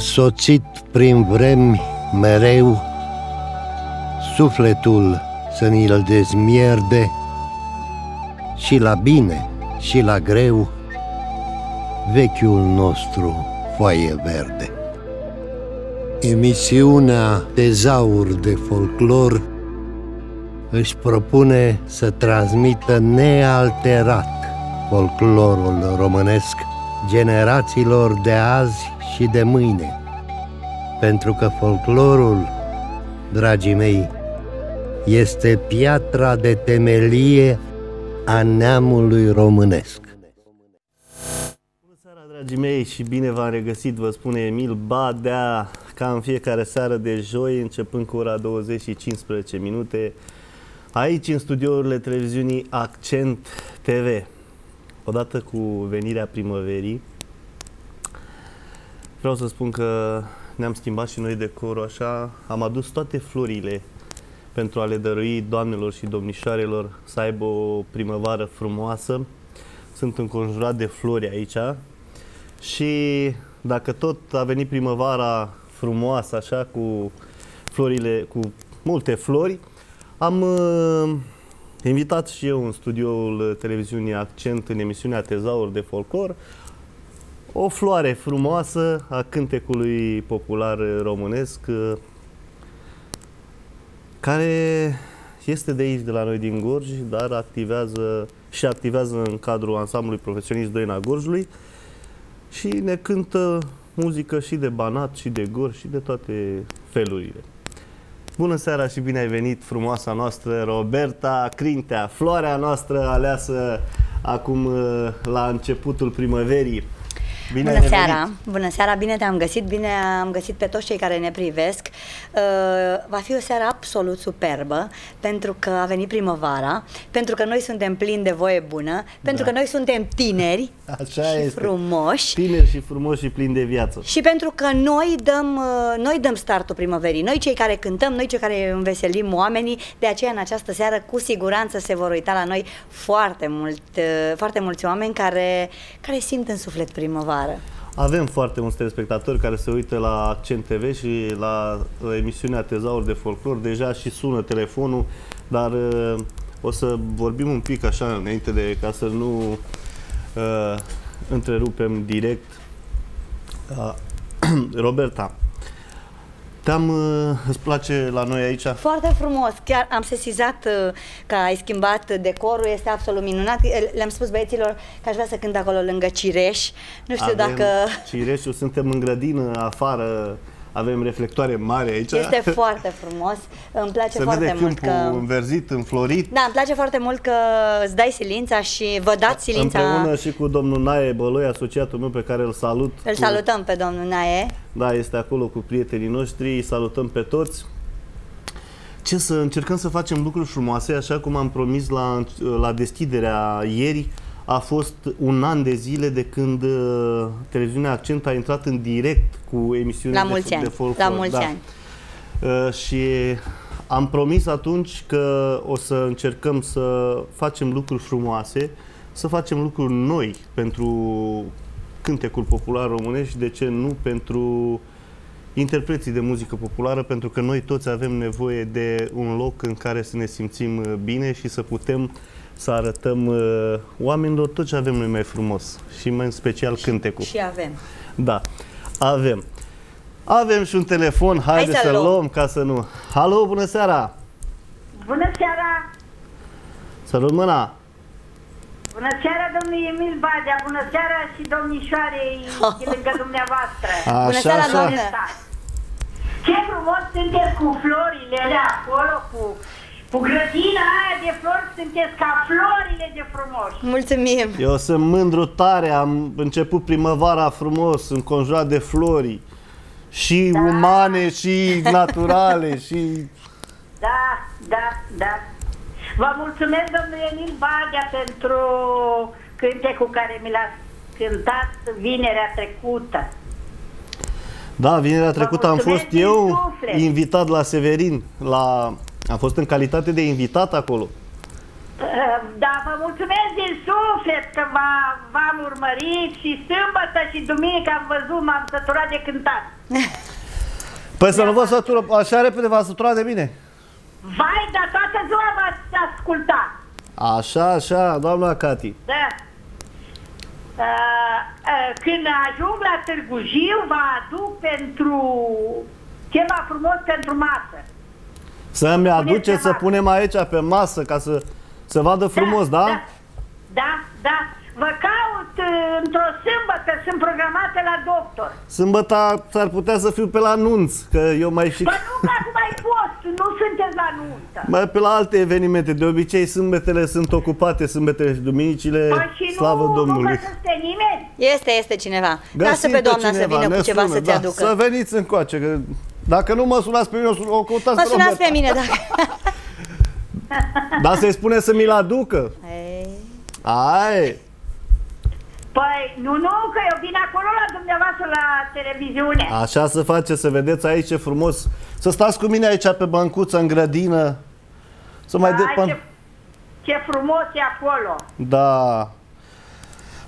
mi-a însoțit prin vremi mereu Sufletul să ni-l dezmierde Și la bine și la greu Vechiul nostru foaie verde. Emisiunea Tezaur de folclor își propune să transmită nealterat folclorul românesc generațiilor de azi și de mâine. Pentru că folclorul, dragii mei, este piatra de temelie a neamului românesc. Bună seara, dragii mei, și bine v-am regăsit, vă spune Emil Badea, ca în fiecare seară de joi, începând cu ora 20 și 15 minute, aici în studiourile televiziunii Accent TV. Odată cu venirea primăverii, vreau să spun că ne-am schimbat și noi decorul așa, am adus toate florile pentru a le dărui doamnelor și domnișoarelor să aibă o primăvară frumoasă. Sunt înconjurat de flori aici. Și dacă tot a venit primăvara frumoasă așa cu florile, cu multe flori, am uh, invitat și eu în studioul televiziunii Accent în emisiunea Tezaur de Folclor o floare frumoasă a cântecului popular românesc uh, care este de aici, de la noi din Gorj, dar activează și activează în cadrul ansamblului profesionist Doina Gorjului și ne cântă muzică și de Banat, și de Gorj, și de toate felurile. Bună seara și bine ai venit, frumoasa noastră Roberta Crintea, floarea noastră aleasă acum uh, la începutul primăverii. Bine Bună seara! Bună seara! Bine te-am găsit, bine am găsit pe toți cei care ne privesc. Uh, va fi o seară absolut superbă, pentru că a venit primăvara, pentru că noi suntem plini de voie bună, pentru da. că noi suntem tineri Așa și este. frumoși. Tineri și frumoși și plini de viață. Și pentru că noi dăm, uh, noi dăm startul primăverii, noi cei care cântăm, noi cei care înveselim oamenii, de aceea în această seară cu siguranță se vor uita la noi foarte, mult, uh, foarte mulți oameni care, care simt în suflet primăvara vară. Avem foarte mulți telespectatori care se uită la Accent TV și la emisiunea Tezaur de Folclor. Deja și sună telefonul, dar uh, o să vorbim un pic așa înainte de ca să nu uh, întrerupem direct. Uh, Roberta, te-am, uh, îți place la noi aici? Foarte frumos, chiar am sesizat uh, că ai schimbat decorul, este absolut minunat. Le-am spus băieților că aș vrea să cânt acolo lângă Cireș. Nu știu Avem dacă... Cireșul, suntem în grădină, afară, avem reflectoare mari aici. Este foarte frumos. Îmi place Se foarte vede mult că înverzit, înflorit. Da, îmi place foarte mult că îți dai silința și vă dați silința. Împreună și cu domnul Nae Băloi, asociatul meu pe care îl salut. Îl cu... salutăm pe domnul Nae. Da, este acolo cu prietenii noștri, îi salutăm pe toți. Ce să încercăm să facem lucruri frumoase, așa cum am promis la, la deschiderea ieri a fost un an de zile de când uh, televiziunea Accent a intrat în direct cu emisiunea de, de folclor. La mulți da. ani. Uh, și am promis atunci că o să încercăm să facem lucruri frumoase, să facem lucruri noi pentru cântecul popular românesc și de ce nu pentru interpreții de muzică populară, pentru că noi toți avem nevoie de un loc în care să ne simțim uh, bine și să putem uh, să arătăm uh, oamenilor tot ce avem noi mai frumos și mai în special cântecul. Și avem. Da, avem. Avem și un telefon, haide Hai să-l să luăm ca să nu. Alo, bună seara! Bună seara! Să mâna! Bună seara, domnul Emil Badea, bună seara și domnișoarei lângă dumneavoastră. Așa, bună seara, așa. Ce frumos sunteți cu florile alea acolo, cu cu grădina aia de flori sunteți ca florile de frumos. Mulțumim! Eu sunt mândru tare, am început primăvara frumos, înconjurat de flori. Și da. umane, și naturale, și... Da, da, da. Vă mulțumesc, domnule Emil Bagea, pentru cântecul care mi l-a cântat vinerea trecută. Da, vinerea trecută am fost eu invitat la Severin, la am fost în calitate de invitat acolo. Da, vă mulțumesc din suflet că v-a- v-am urmărit și sâmbătă și duminică am văzut, m-am săturat de cântat. Păi să nu vă sătură, așa repede v-a săturat de mine. Vai, dar toată ziua v-ați ascultat. Așa, așa, doamna Cati. Da. Uh, uh, când ajung la Târgu Jiu, vă aduc pentru ceva frumos pentru masă. Să-mi aduce ceva. să punem aici pe masă ca să să vadă frumos, da? Da, da, da. Vă caut uh, într-o sâmbătă, sunt programate la doctor. Sâmbătă s-ar putea să fiu pe la anunț, că eu mai și... Bă, nu că acum ai post, nu sunteți la nuntă. Mai pe la alte evenimente, de obicei sâmbetele sunt ocupate, sâmbetele și duminicile, Păi și slavă nu, Domnului. nu vă nimeni. Este, este cineva. Lasă Găsim pe doamna cineva, să vină ne cu ceva sună, să-ți da. aducă. Să veniți încoace, că dacă nu mă sunați pe mine, o sun- o căutați Mă pe sunați Roberta. pe mine, dacă... Dar să-i spune să mi-l aducă. Ei, Ai, Păi, nu, nu, că eu vin acolo la dumneavoastră la televiziune. așa să face, să vedeți aici ce frumos. Să stați cu mine aici pe bancuță în grădină. Să mai de... Ai, ce, ce frumos e acolo. Da.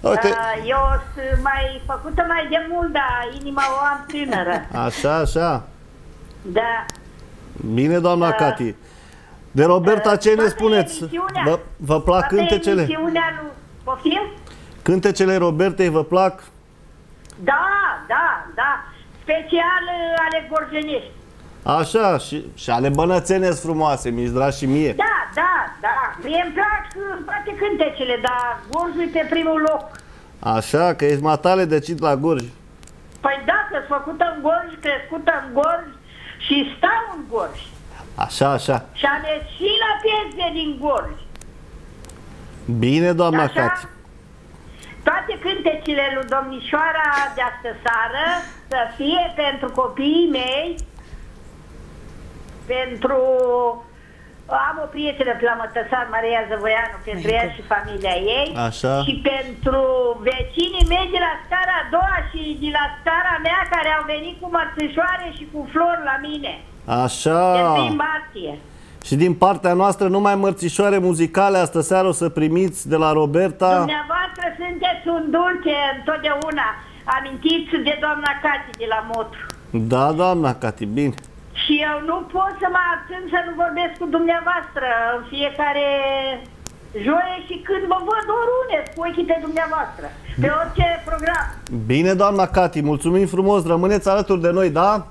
Uite, Uh, eu sunt mai făcută mai de mult, dar inima o am tânără. așa, așa. Da. Bine, doamna Cati. De Roberta, ce ne toată spuneți? emisiunea. Vă, vă plac Toată cântecele? emisiunea lui... Poftim? Cântecele Robertei vă plac? Da, da, da. Special uh, ale gorjenești. Așa, și, și ale bănățene sunt frumoase, mi-și dragi și mie. Da, da, da. Mie îmi plac uh, toate cântecele, dar Gorjul e pe primul loc. Așa, că ești matale de cit la Gorj. Păi da, că făcută în Gorj, crescută în Gorj și stau în Gorj. Așa, așa. Și am ieșit și la piese din Gorj. Bine, doamna Așa? Cati. Toate cântecile lui domnișoara de astă seară să fie pentru copiii mei, pentru... Am o prietenă pe la Mătăsar, Maria Zăvoianu, pentru ea și familia ei. Așa. Și pentru vecinii mei de la scara a doua și de la scara mea care au venit cu mărțișoare și cu flori la mine. Așa. De prin martie. Și din partea noastră numai mărțișoare muzicale astă seară o să primiți de la Roberta. Dumneavoastră sunteți un dulce întotdeauna. Amintiți de doamna Cati de la Motru. Da, doamna Cati, bine. Și eu nu pot să mă abțin să nu vorbesc cu dumneavoastră în fiecare joie și când vă văd oriunde cu ochii pe dumneavoastră, pe orice program. Bine, doamna Cati, mulțumim frumos, rămâneți alături de noi, da?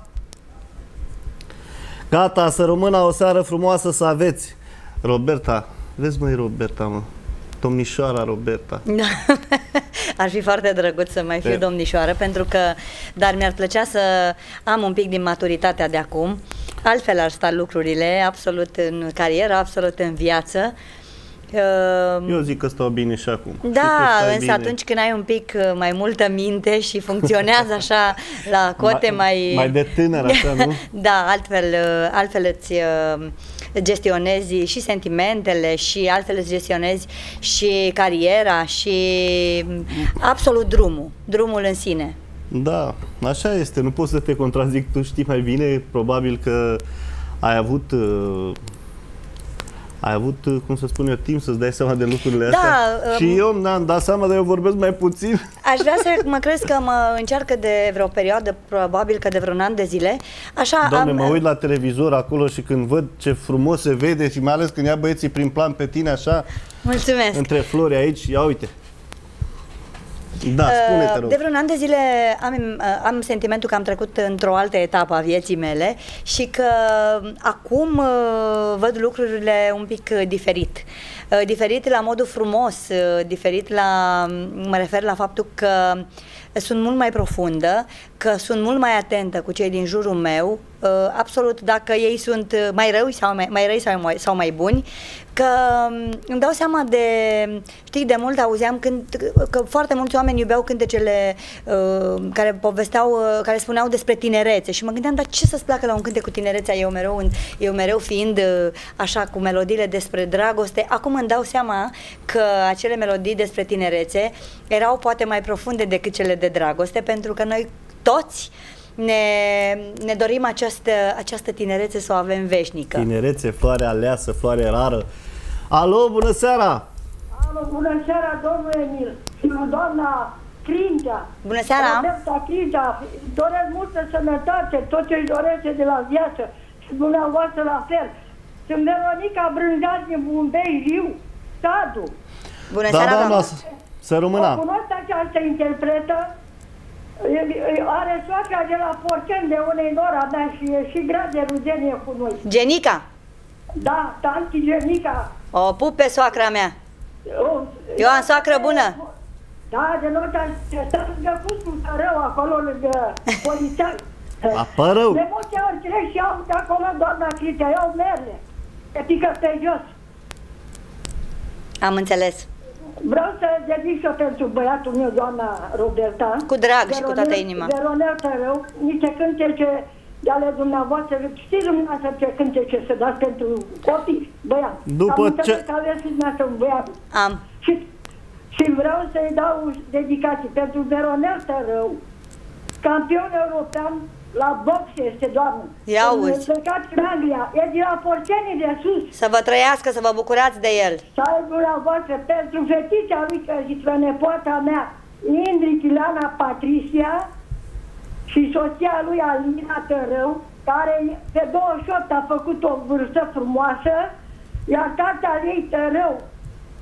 Gata, să rămână o seară frumoasă să aveți. Roberta, vezi măi Roberta, mă, domnișoara Roberta. Da. Ar fi foarte drăguț să mai fiu Da. domnișoară, pentru că, dar mi-ar plăcea să am un pic din maturitatea de acum. Altfel ar sta lucrurile, absolut în carieră, absolut în viață. Uh, Eu zic că stau bine și acum. Și tu Da, stai însă bine. atunci când ai un pic uh, mai multă minte și funcționează așa la cote mai... Mai de tânăr, așa, nu? da, altfel, uh, altfel îți uh, gestionezi și sentimentele și altfel îți gestionezi și cariera și mm, absolut drumul, drumul în sine. Da, așa este, nu pot să te contrazic, tu știi mai bine, probabil că ai avut uh, ai avut, uh, cum să spun eu, timp să-ți dai seama de lucrurile Da, astea. um, Și eu mi-am dat seama, dar eu vorbesc mai puțin. Aș vrea să mă crezi că mă încearcă de vreo perioadă, probabil că de vreun an de zile. Așa Doamne, am, mă uit la televizor acolo și când văd ce frumos se vede și mai ales când ia băieții prin plan pe tine așa, Mulțumesc. între flori aici, ia uite. Da, spune te Uh, rog. De vreun an de zile am, uh, am sentimentul că am trecut într-o altă etapă a vieții mele și că acum uh, văd lucrurile un pic uh, diferit. Uh, Diferit la modul frumos, uh, diferit la, mă refer la faptul că sunt mult mai profundă, că sunt mult mai atentă cu cei din jurul meu, uh, absolut dacă ei sunt uh, mai răi sau mai, mai răi sau mai, sau mai buni, că um, îmi dau seama de, știi, de mult auzeam când, că foarte mulți oameni iubeau cântecele uh, care povesteau, uh, care spuneau despre tinerețe și mă gândeam, dar ce să-ți placă la un cântec cu tinerețea? Eu mereu, în- eu mereu fiind uh, așa cu melodiile despre dragoste, acum îmi dau seama că acele melodii despre tinerețe erau poate mai profunde decât cele de dragoste, pentru că noi toți ne, ne dorim această, această tinerețe să o avem veșnică. Tinerețe, floare aleasă, floare rară. Alo, bună seara! Alo, bună seara, domnul Emil și doamna Crintea. Bună seara! Roberta Crintea, doresc multă sănătate, tot ce își dorește de la viață și dumneavoastră la fel. Sunt Veronica Brânzat din Bumbei, Riu, Sadu. Bună Da, seara, doamna, doamnă! să rămână. O cunosc această interpretă, E- e- are soacra de la Porcen de unei nora mea și e și grad de rudenie cu noi. Genica, Da, tanti Genica. o pup pe soacra mea. o- Eu am soacră bună. Da, de nota, stă lângă fustul rău, acolo lângă polițai. La Părău. De multe ori trec și au de acolo doamna Critea, iau merle. Te pică pe jos. Am înțeles. Vreau să dedic și eu pentru băiatul meu, doamna Roberta. Cu drag și cu toată Veronel- inima. Veronel Tărău, niște cântece de ale dumneavoastră. Știți dumneavoastră ce cântece să dați pentru copii, băiat. După Am înțeles ce- că aveți și dumneavoastră un băiat. Am. Și, și vreau să-i dau dedicații pentru Veronel Tărău, campion european la box este, doamnă. Ia În- uzi. Plecat în Anglia, e de la Porcenii de sus. Să vă trăiască, să vă bucurați de el. Să ai dumneavoastră pentru fetița lui căzită, nepoata mea, Indric Ileana Patricia și soția lui Alina Tărău, care pe 28 a făcut o vârstă frumoasă, iar tata ei Tărău,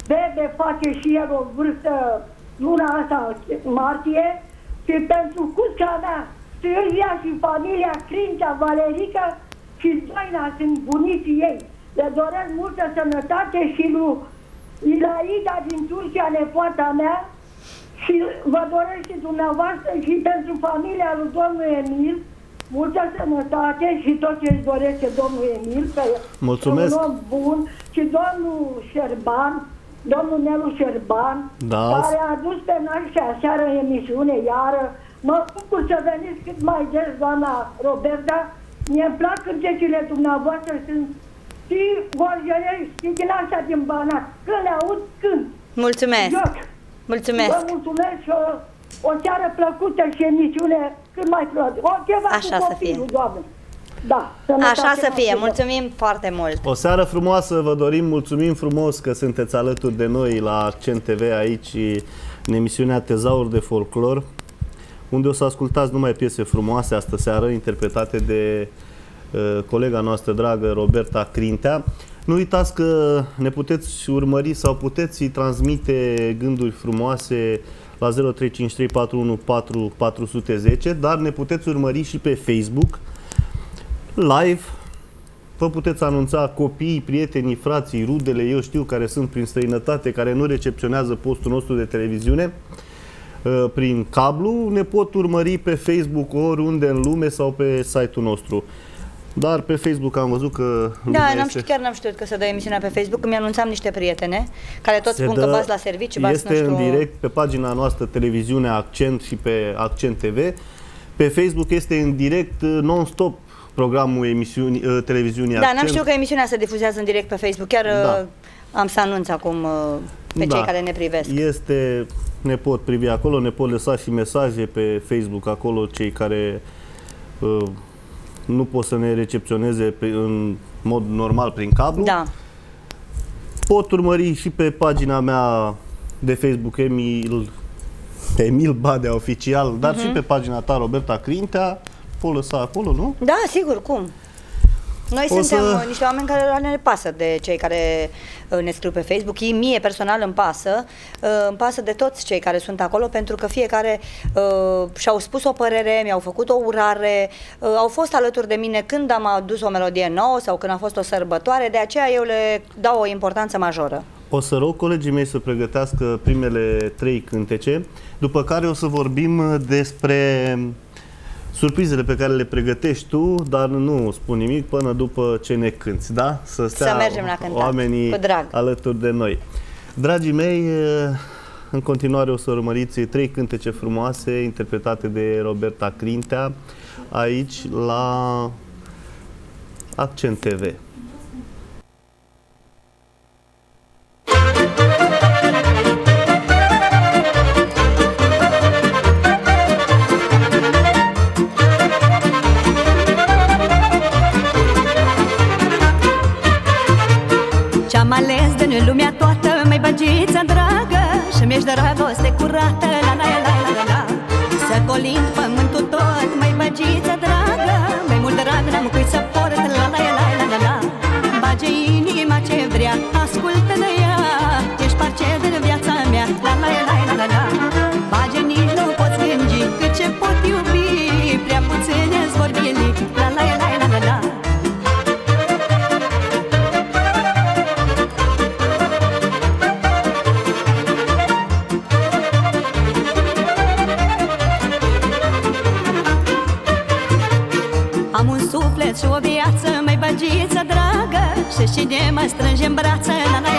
bebe, face și el o vârstă luna asta, martie, și pentru cuța mea, Silvia și familia Crincea, Valerica și Doina sunt bunicii ei. Le doresc multă sănătate și lui Ilaida din Turcia, nepoata mea, și vă doresc și dumneavoastră și pentru familia lui domnul Emil, multă sănătate și tot ce își dorește domnul Emil, că e Mulțumesc. un om bun, și domnul Șerban, domnul Nelu Șerban, Da. care a adus pe naștea seară în emisiune, iară. Mă bucur să veniți cât mai des, doamna Roberta. Mie-mi plac cântecile dumneavoastră, sunt și gorjărești, și din astea din Banat. Când le aud, când. Mulțumesc. Joc. Mulțumesc. Vă mulțumesc și o, o seară plăcută și emisiune cât mai plăcută. O ceva Așa cu să fie. copilul, doamne. Da. sănătate Așa să fie. maximă. Mulțumim foarte mult. O seară frumoasă vă dorim, mulțumim frumos că sunteți alături de noi la Accent TV aici în emisiunea Tezaur de Folclor, unde o să ascultați numai piese frumoase astă seară, interpretate de uh, colega noastră dragă Roberta Crintea. Nu uitați că ne puteți urmări sau puteți transmite gânduri frumoase la 0353414410, dar ne puteți urmări și pe Facebook, live, vă puteți anunța copiii, prietenii, frații, rudele, eu știu, care sunt prin străinătate, care nu recepționează postul nostru de televiziune, uh, prin cablu, ne pot urmări pe Facebook oriunde în lume sau pe site-ul nostru. Dar pe Facebook am văzut că lumea Da, n-am este- știut, chiar n-am știut că se dă emisiunea pe Facebook, îmi anunțam niște prietene care tot se spun dă- că bați la serviciu, bați, Este nu știu... în direct pe pagina noastră televiziunea Accent și pe Accent TV. Pe Facebook este în direct uh, non-stop programul emisiuni, uh, televiziunii Da, Accent. n-am știut că emisiunea se difuzează în direct pe Facebook, chiar Da. da. am să anunț acum uh, pe Da. cei care ne privesc. Este, ne pot privi acolo, ne pot lăsa și mesaje pe Facebook acolo, cei care uh, nu pot să ne recepționeze pe, în mod normal prin cablu. Da. Pot urmări și pe pagina mea de Facebook Emil, Emil Badea Oficial, dar Mhm. și pe pagina ta Roberta Crintea. Pot lăsa acolo, nu? Da, sigur, cum? Noi O suntem să- uh, niște oameni care ne pasă de cei care uh, ne scriu pe Facebook. Ei, mie personal îmi pasă. Uh, Îmi pasă de toți cei care sunt acolo pentru că fiecare uh, și-au spus o părere, mi-au făcut o urare, uh, au fost alături de mine când am adus o melodie nouă sau când a fost o sărbătoare, de aceea eu le dau o importanță majoră. O să rog colegii mei să pregătească primele trei cântece, după care o să vorbim despre surprizele pe care le pregătești tu, dar nu spun nimic până după ce ne cânti, da? Să stea mergem la cântat, oamenii cu drag. alături de noi. Dragii mei, în continuare o să urmăriți trei cântece frumoase interpretate de Roberta Crintea aici la Accent TV. băgiță dragă Și-mi ești dragoste curată La la la la la Să colind pământul tot Mai băgiță dragă Mai mult drag n-am cui să port La la la la la la. Bage inima ce vrea Ascultă-ne ea Îți o viață mai băgiță dragă Și cine mă strânge în brață la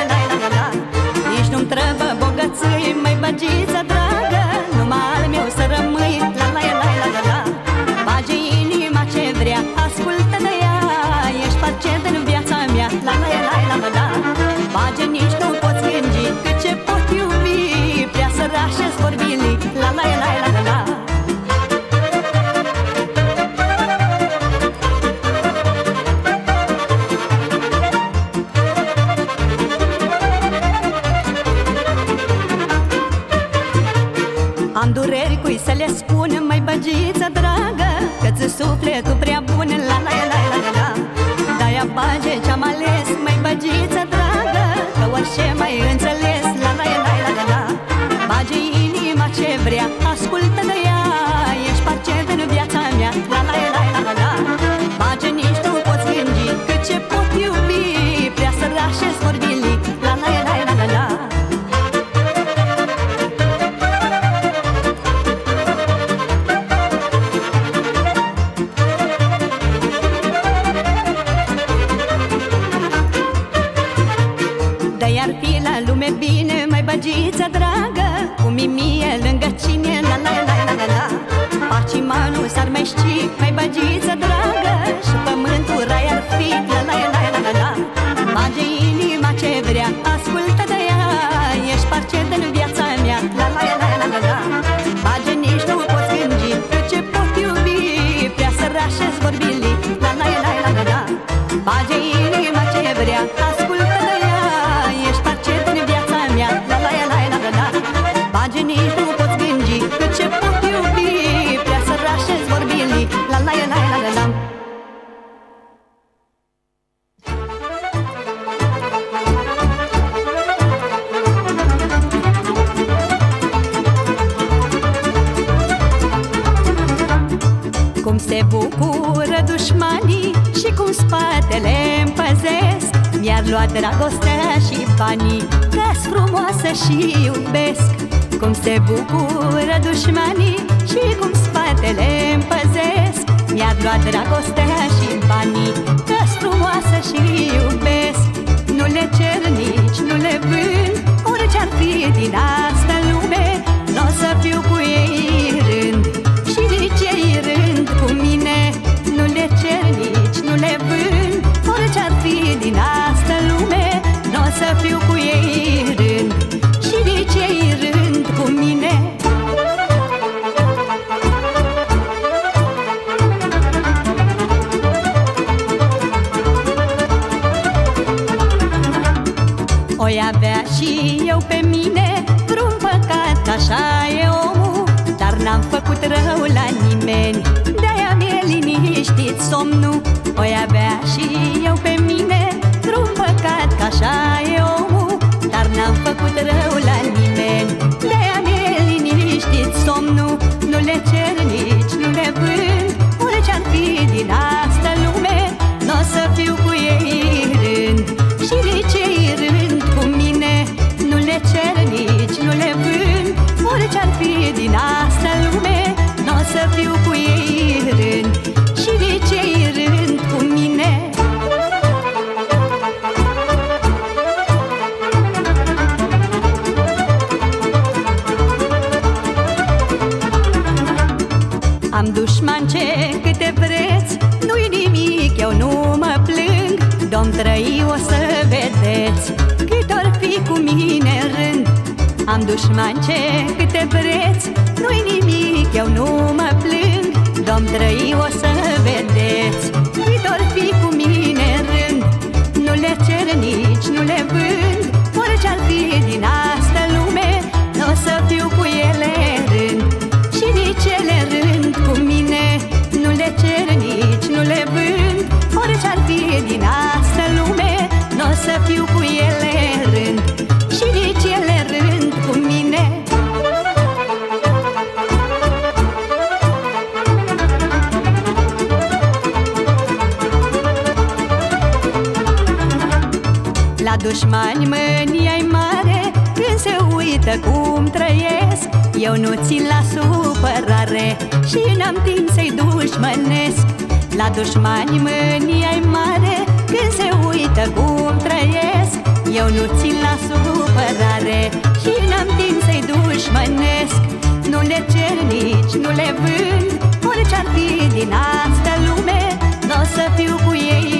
dușmănesc La dușmani mânia mare Când se uită cum trăiesc. Eu nu țin la supărare Și n-am timp să-i dușmănesc. Nu le cer nici, nu le vând Orice-ar fi din asta lume N-o să fiu cu ei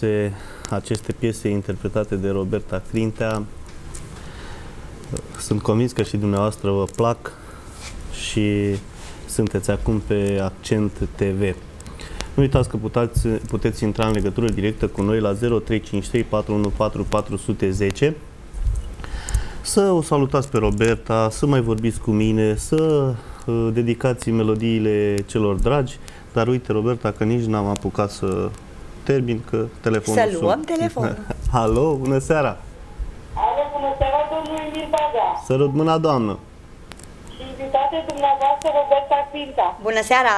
Foarte frumoase aceste piese interpretate de Roberta Crintea. Sunt convins că și dumneavoastră vă plac și sunteți acum pe Accent TV. Nu uitați că puteți, puteți intra în legătură directă cu noi la 0353 414 410 să o salutați pe Roberta, să mai vorbiți cu mine, să uh, dedicați melodiile celor dragi, dar uite, Roberta, că nici n-am apucat să termin, că telefonul Să luăm sun. telefonul. Alo, bună seara! Alo, bună seara, domnul Emil Baga Sărut mâna, doamnă! și invitate dumneavoastră Roberta Pinta. Bună seara!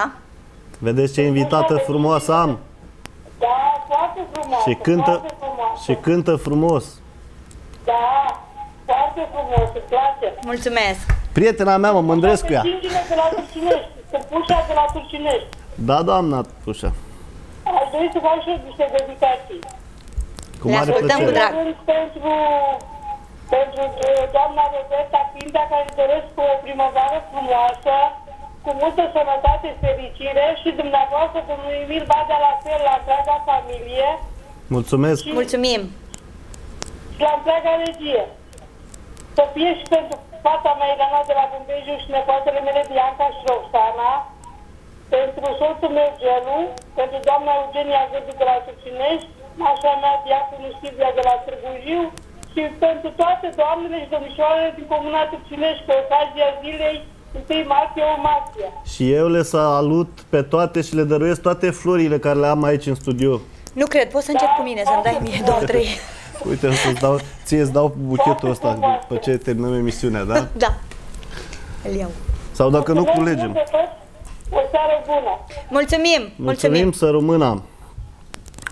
Vedeți ce invitată frumoasă am? Da, foarte frumoasă, Și cântă, foarte frumoasă. și cântă frumos. Da, foarte frumos, îmi place. Mulțumesc! Prietena mea, mă mândresc cu ea. Singine de la Turcinești, cu pușa de la Turcinești. Da, doamna Pușa, Aș dori să fac și eu niște dedicații. cu Le mare ascultăm cu plăcere. drag. În pentru, pentru uh, doamna Roberta Pinta, care îți doresc o primăvară frumoasă, cu multă sănătate, fericire și dumneavoastră, domnul Emil Badea, la fel, la întreaga familie Mulțumesc! Mulțumim! și la întreaga regie. Să fie și pentru fata mea, Elena de la Bumbeju și nepoatele mele, Bianca și Roxana, pentru soțul meu Gelu, pentru doamna Eugenia Gârdu de la Sucinești, mașa mea Diaconul Silvia de la Târgu Jiu și pentru toate doamnele și domnișoarele din Comuna Târcinești, cu ocazia zilei 1 martie o martie. Și eu le salut pe toate și le dăruiesc toate florile care le am aici în studio. Nu cred, poți să încep cu mine, să-mi dai mie două, trei. Uite, o să-ți dau, ție îți dau buchetul ăsta după ce terminăm emisiunea, da? Da, îl iau. Sau dacă nu, Mulțumesc culegem. mult de tot. O seară bună! Mulțumim, mulțumim. Mulțumim, să rămână.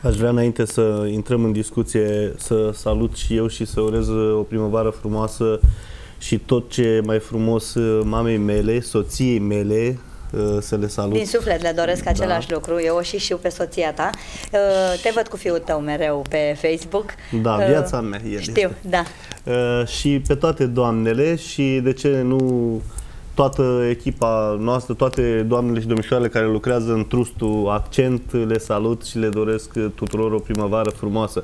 Aș vrea înainte să intrăm în discuție să salut și eu și să urez o primăvară frumoasă și tot ce e mai frumos mamei mele, soției mele, să le salut. Din suflet le doresc același Da. lucru. Eu o și știu pe soția ta. Uh, Te văd cu fiul tău mereu pe Facebook. Da, Uh, viața mea el Știu, este. da. Uh, și pe toate doamnele și de ce nu toată echipa noastră, toate doamnele și domnișoarele care lucrează în trustul Accent, le salut și le doresc tuturor o primăvară frumoasă.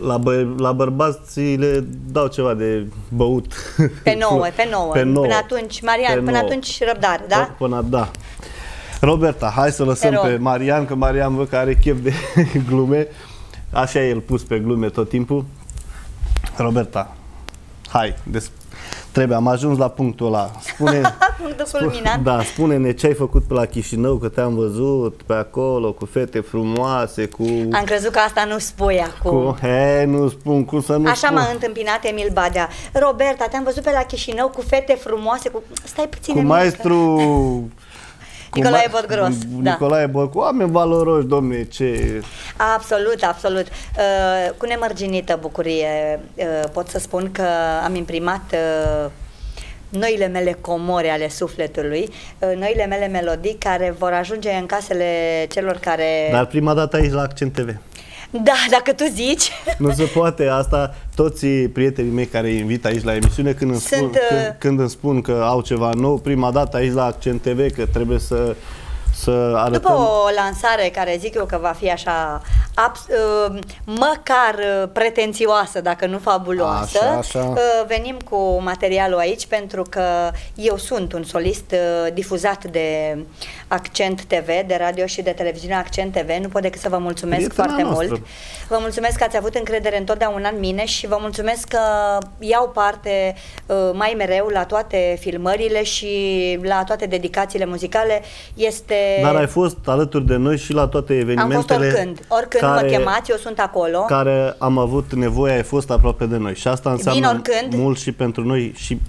La, bă, la bărbați le dau ceva de băut. Pe nouă, pe nouă. Pe nouă. Până atunci, Marian, Pe până nouă. atunci răbdare, da? Până, da. Roberta, hai să lăsăm Te rog. pe Marian, că Marian văd că are chef de glume. Așa e el pus pe glume tot timpul. Roberta, hai, des- trebuie, am ajuns la punctul ăla. Spune, Punctul culminant. da, spune-ne ce ai făcut pe la Chișinău, că te-am văzut pe acolo, cu fete frumoase, cu... Am crezut că asta nu spui acum. cu he, nu spun, cum să nu Așa spun. m-a întâmpinat Emil Badea. Roberta, te-am văzut pe la Chișinău cu fete frumoase, cu... Stai puțin, Cu Emil, că- maestru... cu Nicolae ma- Bodgros, da. Nicolae Bodgros, cu oameni valoroși, domne, ce... Absolut, absolut. Uh, cu nemărginită bucurie uh, pot să spun că am imprimat uh, noile mele comori ale sufletului, uh, noile mele melodii care vor ajunge în casele celor care... Dar prima dată aici la Accent TV. Da, dacă tu zici. Nu se poate asta. Toți prietenii mei care îi invit aici la emisiune, când îmi, spun, Sunt, uh, când, când îmi spun că au ceva nou, prima dată aici la Accent TV, că trebuie să, să arătăm... După o lansare care zic eu că va fi așa abs, uh, măcar uh, pretențioasă, dacă nu fabuloasă, Așa, așa. uh, venim cu materialul aici pentru că eu sunt un solist uh, difuzat de Accent TV, de radio și de televiziune Accent TV. Nu pot decât să vă mulțumesc Prietena foarte noastră. mult. Vă mulțumesc că ați avut încredere întotdeauna în mine și vă mulțumesc că iau parte uh, mai mereu la toate filmările și la toate dedicațiile muzicale. Este Dar ai fost alături de noi și la toate am evenimentele fost oricând. Oricând mă chemați, eu sunt acolo. care am avut nevoie, ai fost aproape de noi. Și asta înseamnă oricând. mult și pentru noi și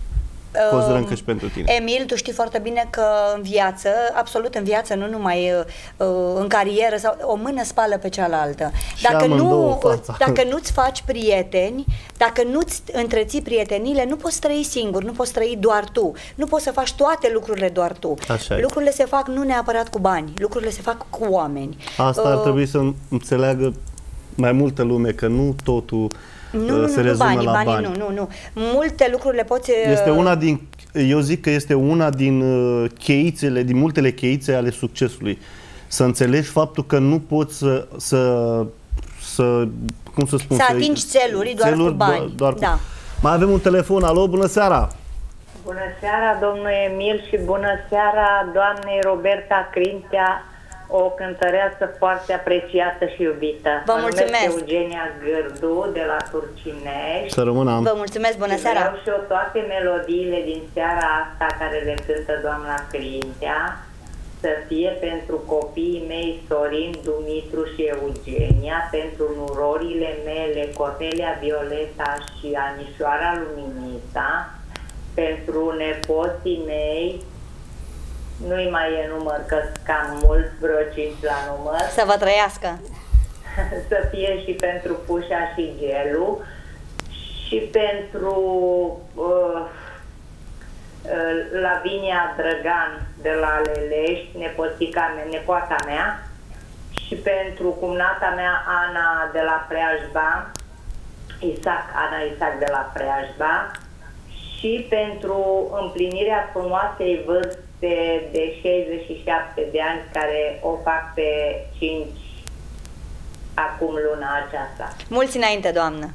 considerăm că și pentru tine. Emil, tu știi foarte bine că în viață, absolut în viață, nu numai uh, în carieră, sau o mână spală pe cealaltă. Și Dacă, amândouă nu, fața. dacă nu-ți faci prieteni, dacă nu-ți întreții prietenile, nu poți trăi singur, nu poți trăi doar tu. Nu poți să faci toate lucrurile doar tu. Așa e. lucrurile se fac nu neapărat cu bani, lucrurile se fac cu oameni. Asta ar Uh, trebui să înțeleagă mai multă lume, că nu totul nu, uh, nu, nu, se nu, rezumă banii, la banii, bani. nu, nu, nu. Multe lucruri le poți... uh, Este una din, eu zic că este una din uh, cheițele, din multele cheițe ale succesului. Să înțelegi faptul că nu poți să, să, să cum să spun, Să atingi țeluri doar cu bani. Doar, doar cu... Da. Mai avem un telefon, alo, bună seara! Bună seara, domnul Emil, și bună seara, doamnei Roberta Crintea, o cântăreață foarte apreciată și iubită. Vă Mă numesc mulțumesc. Eugenia Gârdu, de la Turcinești. Să rămână am. Vă mulțumesc, bună Și seara! Vreau și eu toate melodiile din seara asta care le cântă doamna Crintea să fie pentru copiii mei Sorin, Dumitru și Eugenia, pentru nurorile mele Cornelia, Violeta și Anișoara Luminița, pentru nepoții mei, nu-i mai e număr, că cam mult, vreo 5 la număr, Să vă trăiască! să fie și pentru Pușa și Gelu și pentru uh, uh, Lavinia Drăgan de la Lelești, nepoțica mea, nepoata mea. Și pentru cumnata mea Ana de la Preajba, Isaac, Ana Isaac de la Preajba și pentru împlinirea frumoasei vârste de 67 de ani care o fac pe 5 acum luna aceasta. Mulți înainte, doamnă!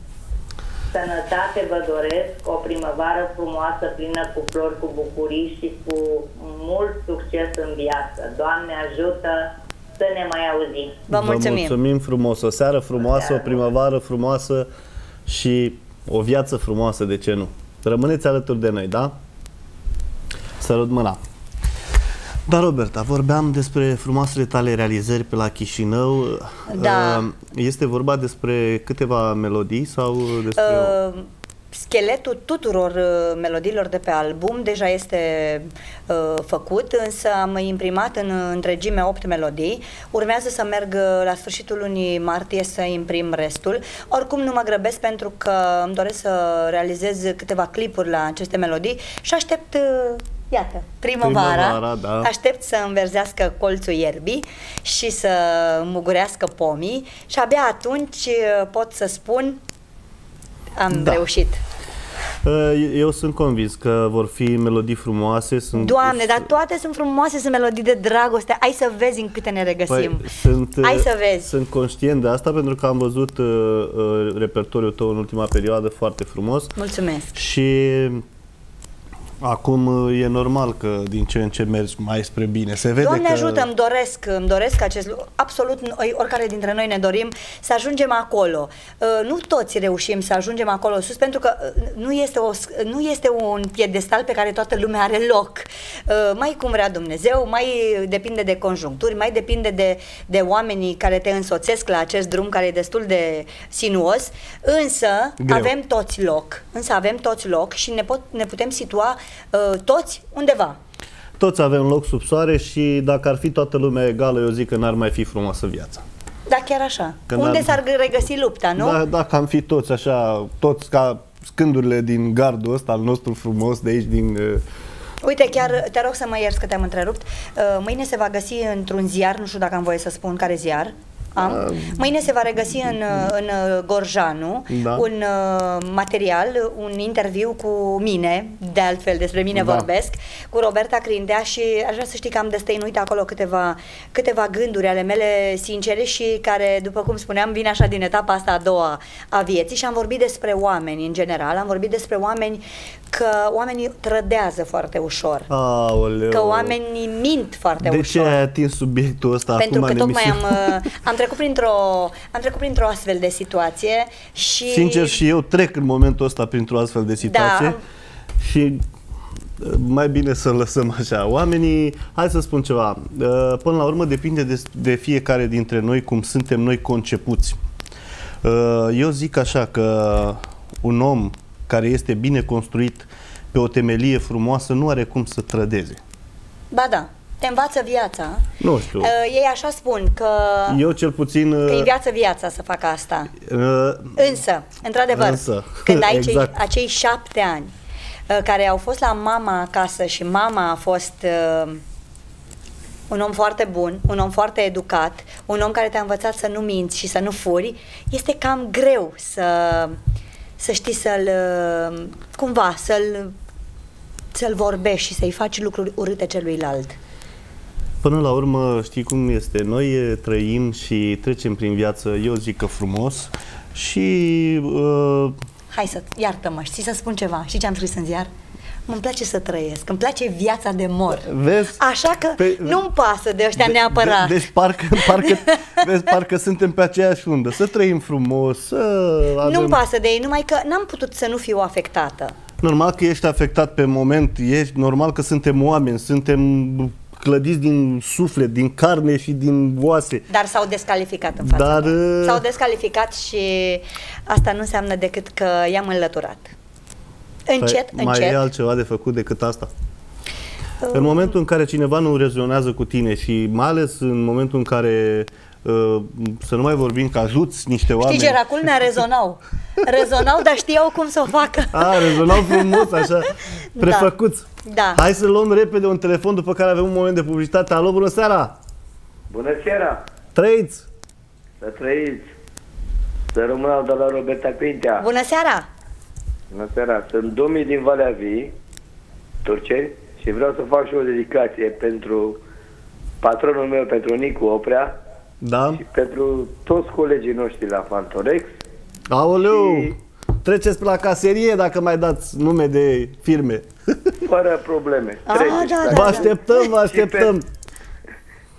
sănătate vă doresc, o primăvară frumoasă, plină cu flori, cu bucurii și cu mult succes în viață. Doamne ajută să ne mai auzim. Vă mulțumim. Vă mulțumim frumos. O seară frumoasă, o primăvară frumoasă și o viață frumoasă, de ce nu? Rămâneți alături de noi, da? Sărut mâna. Da, Roberta, vorbeam despre frumoasele tale realizări pe la Chișinău. Da. Uh, Este vorba despre câteva melodii sau despre... Uh, Scheletul tuturor uh, melodiilor de pe album deja este uh, făcut, însă am imprimat în întregime 8 melodii. Urmează să merg uh, la sfârșitul lunii martie să imprim restul. Oricum nu mă grăbesc pentru că îmi doresc să realizez câteva clipuri la aceste melodii și aștept uh, Iată, primăvara, Primăvara, da. aștept să înverzească colțul ierbii și să mugurească pomii și abia atunci uh, pot să spun am Da. reușit. Uh, Eu sunt convins că vor fi melodii frumoase. Sunt, Doamne, dar toate sunt frumoase, sunt melodii de dragoste. Hai să vezi în câte ne regăsim. Păi, sunt, Hai uh, să vezi. Sunt conștient de asta pentru că am văzut uh, uh, repertoriul tău în ultima perioadă foarte frumos Mulțumesc. și acum uh, e normal că din ce în ce mergi mai spre bine. Se vede Doamne că... ajută, îmi doresc, îmi doresc acest lucru. Absolut, noi, oricare dintre noi ne dorim să ajungem acolo. Uh, Nu toți reușim să ajungem acolo sus, pentru că uh, nu este, o, sc- nu este un piedestal pe care toată lumea are loc. Uh, Mai cum vrea Dumnezeu, mai depinde de conjuncturi, mai depinde de, de oamenii care te însoțesc la acest drum care e destul de sinuos, însă Greu. avem toți loc, însă avem toți loc și ne, pot, ne putem situa uh, toți undeva. Toți avem loc sub soare și dacă ar fi toată lumea egală, eu zic că n-ar mai fi frumoasă viața. Da, chiar așa. Că Unde n-ar- s-ar regăsi lupta, nu? Da, dacă am fi toți așa, toți ca scândurile din gardul ăsta al nostru frumos de aici, din... uh, Uite, chiar te rog să mă ierți că te-am întrerupt. Uh, Mâine se va găsi într-un ziar, nu știu dacă am voie să spun care ziar. Am. Mâine se va regăsi în, uh, în uh, Gorjanu Da. un uh, material, un interviu cu mine, de altfel despre mine Da. vorbesc, cu Roberta Crindea și aș vrea să știi că am destăinuit acolo câteva, câteva gânduri ale mele sincere și care, după cum spuneam, vin așa din etapa asta a doua a vieții și am vorbit despre oameni în general, am vorbit despre oameni că oamenii trădează foarte ușor. Aoleu. Că oamenii mint foarte De ce ușor. ai atins subiectul ăsta Pentru acum că în tocmai am, emisiune? uh, am trecut printr-o am trecut printr-o astfel de situație și Sincer și eu trec în momentul ăsta printr-o astfel de situație Da. și uh, mai bine să lăsăm așa. Oamenii, hai să spun ceva, uh, până la urmă depinde de, de fiecare dintre noi cum suntem noi concepuți. Uh, Eu zic așa că un om care este bine construit pe o temelie frumoasă nu are cum să trădeze. Ba da, te învață viața. Nu știu. Uh, ei așa spun că, Eu cel puțin... uh, că îi viață viața să facă asta. uh, Însă, într-adevăr, Însă, când ai exact. cei, acei șapte ani uh, care au fost la mama acasă și mama a fost uh, un om foarte bun, un om foarte educat, un om care te-a învățat să nu minți și să nu furi, este cam greu să, să știi să-l, uh, cumva, să-l, să-l vorbești și să-i faci lucruri urâte celuilalt. Până la urmă, știi cum este, noi e, trăim și trecem prin viață, eu zic că frumos și uh, Hai să, iartă-mă, știi să spun ceva? Știi ce am scris în ziar? Îmi place să trăiesc, îmi place viața de mor. vezi... Așa că Pe- nu-mi pasă de ăștia de- neapărat. De, deci parcă, parcă, vezi, parcă suntem pe aceeași undă, să trăim frumos, să avem... Nu-mi pasă de ei, numai că n-am putut să nu fiu afectată. Normal că ești afectat pe moment, ești normal că suntem oameni, suntem clădiți din suflet, din carne și din oase. Dar s-au descalificat în fața Dar, mea. uh, S-au descalificat și asta nu înseamnă decât că i-am înlăturat. Încet, Păi, mai încet. e altceva de făcut decât asta? În momentul în care cineva nu rezonează cu tine și mai ales în momentul în care uh, să nu mai vorbim că ajuți niște oameni. Știi ce, raculmea rezonau. Rezonau, dar știau cum să o facă. A, rezonau frumos, așa, prefăcuți. Da. Hai să luăm repede un telefon după care avem un moment de publicitate. Alo, bună seara! Bună seara! Trăiți! Să trăiți! Să rămână de la Roberta Pintea. Bună seara! Bună seara! Sunt Domi din Valea Vii, Turceni, și vreau să fac și o dedicație pentru patronul meu, pentru Nicu Oprea Da? și pentru toți colegii noștri la Fantorex. Aoleu! Și treceți pe la caserie dacă mai dați nume de firme. Fără probleme. Ah, Treceți, da, dacă- Vă așteptăm, vă așteptăm.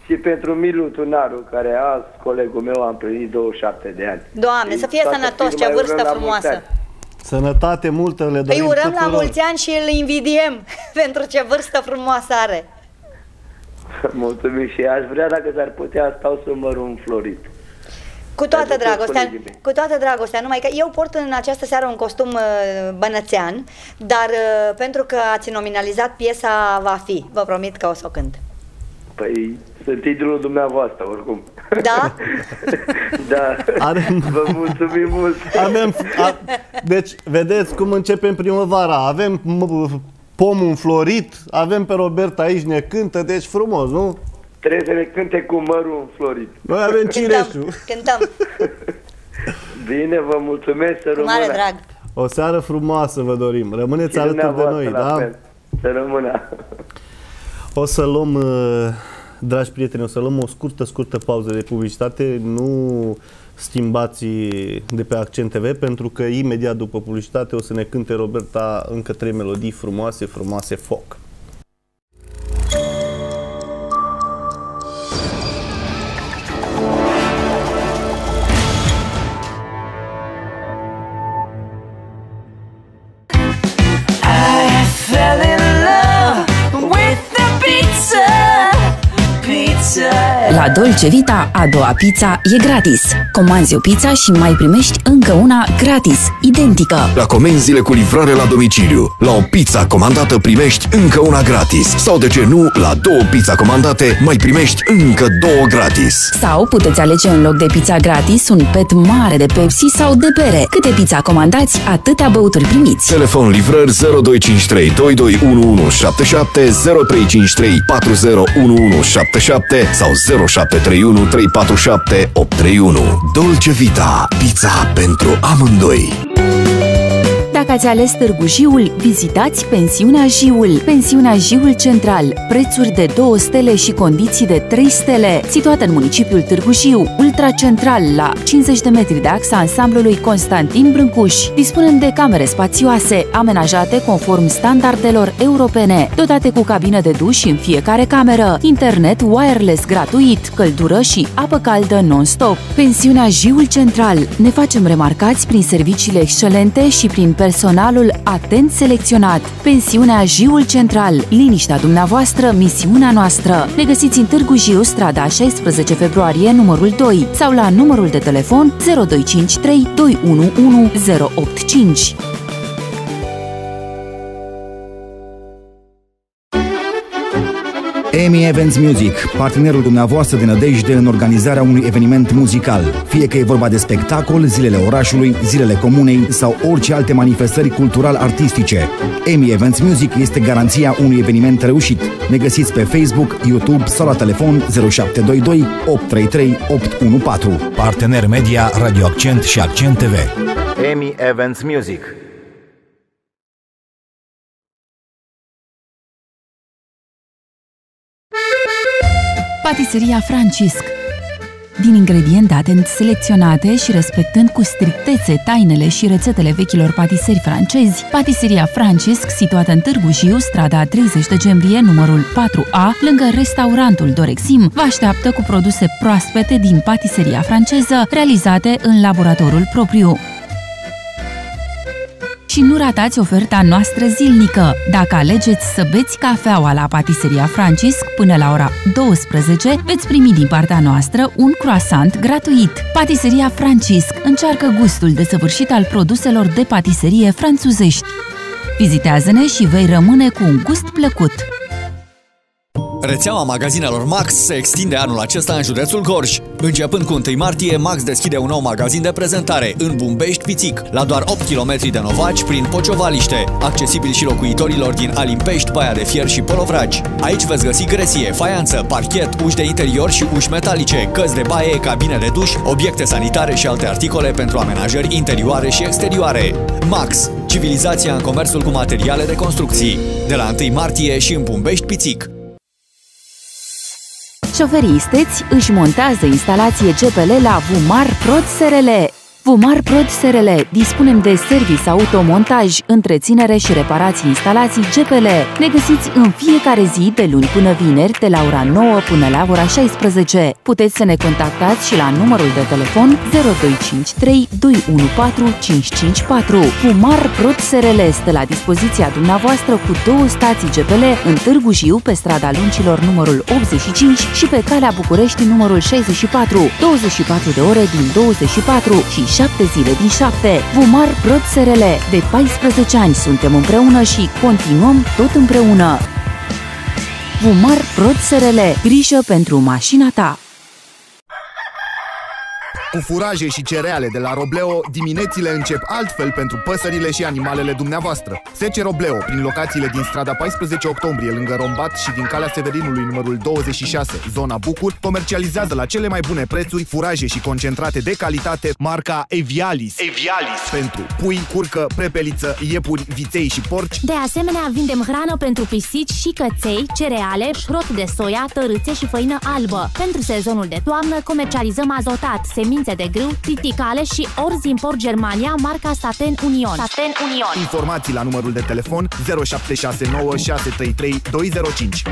Și pentru Milu Tunaru, care azi, colegul meu, a împlinit 27 de ani. Doamne, să fie Toată sănătos, firma ce îi vârstă urăm la mulți frumoasă. ani. Sănătate multă le Îi dorim urăm la tuturor. mulți ani și îl invidiem pentru ce vârstă frumoasă are. Mulțumim și aș vrea dacă s-ar putea stau să mă un florit. Cu toată Pentru toți dragostea, colegii mei. cu toată dragostea, numai că eu port în această seară un costum uh, bănățean, dar uh, pentru că ați nominalizat piesa va fi, vă promit că o să o cânt. Păi sunt idolul dumneavoastră, oricum. Da? da. Are- Vă mulțumim mult. Avem, a, deci, vedeți cum începem primăvara. Avem m- pomul înflorit, avem pe Roberta aici ne cântă, deci frumos, nu? Trebuie să ne cânte cu mărul înflorit. Noi avem cireșul. Cântăm, cântăm, Bine, vă mulțumesc să cu rămână. mare drag. O seară frumoasă vă dorim. Rămâneți Și alături de dumneavoastră, noi, la da? fel. Să rămână. O să luăm, uh, dragi prieteni, o să luăm o scurtă, scurtă pauză de publicitate. Nu schimbați de pe Accent TV, pentru că imediat după publicitate o să ne cânte Roberta încă trei melodii frumoase, frumoase foc. La Dolce Vita, a doua pizza e gratis. Comanzi o pizza și mai primești încă una gratis, identică. La comenzile cu livrare la domiciliu, la o pizza comandată primești încă una gratis. Sau de ce nu, la două pizza comandate mai primești încă două gratis. Sau puteți alege în loc de pizza gratis un pet mare de Pepsi sau de bere. Câte pizza comandați, atâtea băuturi primiți. Telefon livrări 0253 221177 0353 401177 sau 0731 347 831. Dolce Vita, pizza pentru amândoi. Dacă ați ales Târgu Jiul, vizitați Pensiunea Jiul. Pensiunea Jiul Central. Prețuri de 2 stele și condiții de 3 stele. Situată în municipiul Târgu Jiu, ultracentral, la 50 de metri de axa ansamblului Constantin Brâncuș. Dispunem de camere spațioase, amenajate conform standardelor europene, dotate cu cabină de duș în fiecare cameră, internet wireless gratuit, căldură și apă caldă non-stop. Pensiunea Jiul Central. Ne facem remarcați prin serviciile excelente și prin personalul atent selecționat. Pensiunea Jiul Central. Liniștea dumneavoastră, misiunea noastră. Ne găsiți în Târgu Jiu, strada 16 februarie, numărul 2 sau la numărul de telefon 0253 211 085. EMI Events Music, partenerul dumneavoastră de nădejde în organizarea unui eveniment muzical. Fie că e vorba de spectacol, zilele orașului, zilele comunei sau orice alte manifestări cultural-artistice. EMI Events Music este garanția unui eveniment reușit. Ne găsiți pe Facebook, YouTube sau la telefon 0722 833 814. Partener media Radio Accent și Accent TV. EMI Events Music Patiseria Francisc. Din ingrediente atent selecționate și respectând cu strictețe tainele și rețetele vechilor patiseri francezi, Patiseria Francisc, situată în Târgu Jiu, strada 30 decembrie, numărul 4A, lângă restaurantul Dorexim, vă așteaptă cu produse proaspete din patiseria franceză, realizate în laboratorul propriu și nu ratați oferta noastră zilnică. Dacă alegeți să beți cafeaua la Patiseria Francisc până la ora 12, veți primi din partea noastră un croissant gratuit. Patiseria Francisc încearcă gustul desăvârșit al produselor de patiserie franțuzești. Vizitează-ne și vei rămâne cu un gust plăcut. Rețeaua magazinelor Max se extinde anul acesta în județul Gorj. Începând cu 1 martie, Max deschide un nou magazin de prezentare în Bumbești Pițic, la doar 8 km de Novaci, prin Pociovaliște, accesibil și locuitorilor din Alimpești, Baia de Fier și Polovragi. Aici veți găsi gresie, faianță, parchet, uși de interior și uși metalice, căți de baie, cabine de duș, obiecte sanitare și alte articole pentru amenajări interioare și exterioare. Max, civilizația în comerțul cu materiale de construcții. De la 1 martie și în Bumbești Pițic. Șoferii isteți își montează instalație GPL la Vumar Prod SRL. Vumar Prod SRL. Dispunem de service automontaj, întreținere și reparații instalații GPL. Ne găsiți în fiecare zi de luni până vineri de la ora 9 până la ora 16. Puteți să ne contactați și la numărul de telefon 0253 214 554. Vumar Prod SRL este la dispoziția dumneavoastră cu două stații GPL în Târgu Jiu pe strada Luncilor numărul 85 și pe calea București numărul 64. 24 de ore din 24 și 7 zile din 7. Vumar Prod SRL. De 14 ani suntem împreună și continuăm tot împreună. Vumar Prod SRL. Grijă pentru mașina ta. Cu furaje și cereale de la Robleo, diminețile încep altfel pentru păsările și animalele dumneavoastră. Sece Robleo, prin locațiile din strada 14 octombrie, lângă Rombat și din calea Severinului numărul 26, zona Bucur, comercializează la cele mai bune prețuri furaje și concentrate de calitate marca Evialis. Evialis. Pentru pui, curcă, prepeliță, iepuri, viței și porci. De asemenea, vindem hrană pentru pisici și căței, cereale, șrot de soia, tărâțe și făină albă. Pentru sezonul de toamnă comercializăm azotat, semințe de grâu, triticale și orzi import Germania, marca Saten Union. Saten Union. Informații la numărul de telefon 0769 633 205.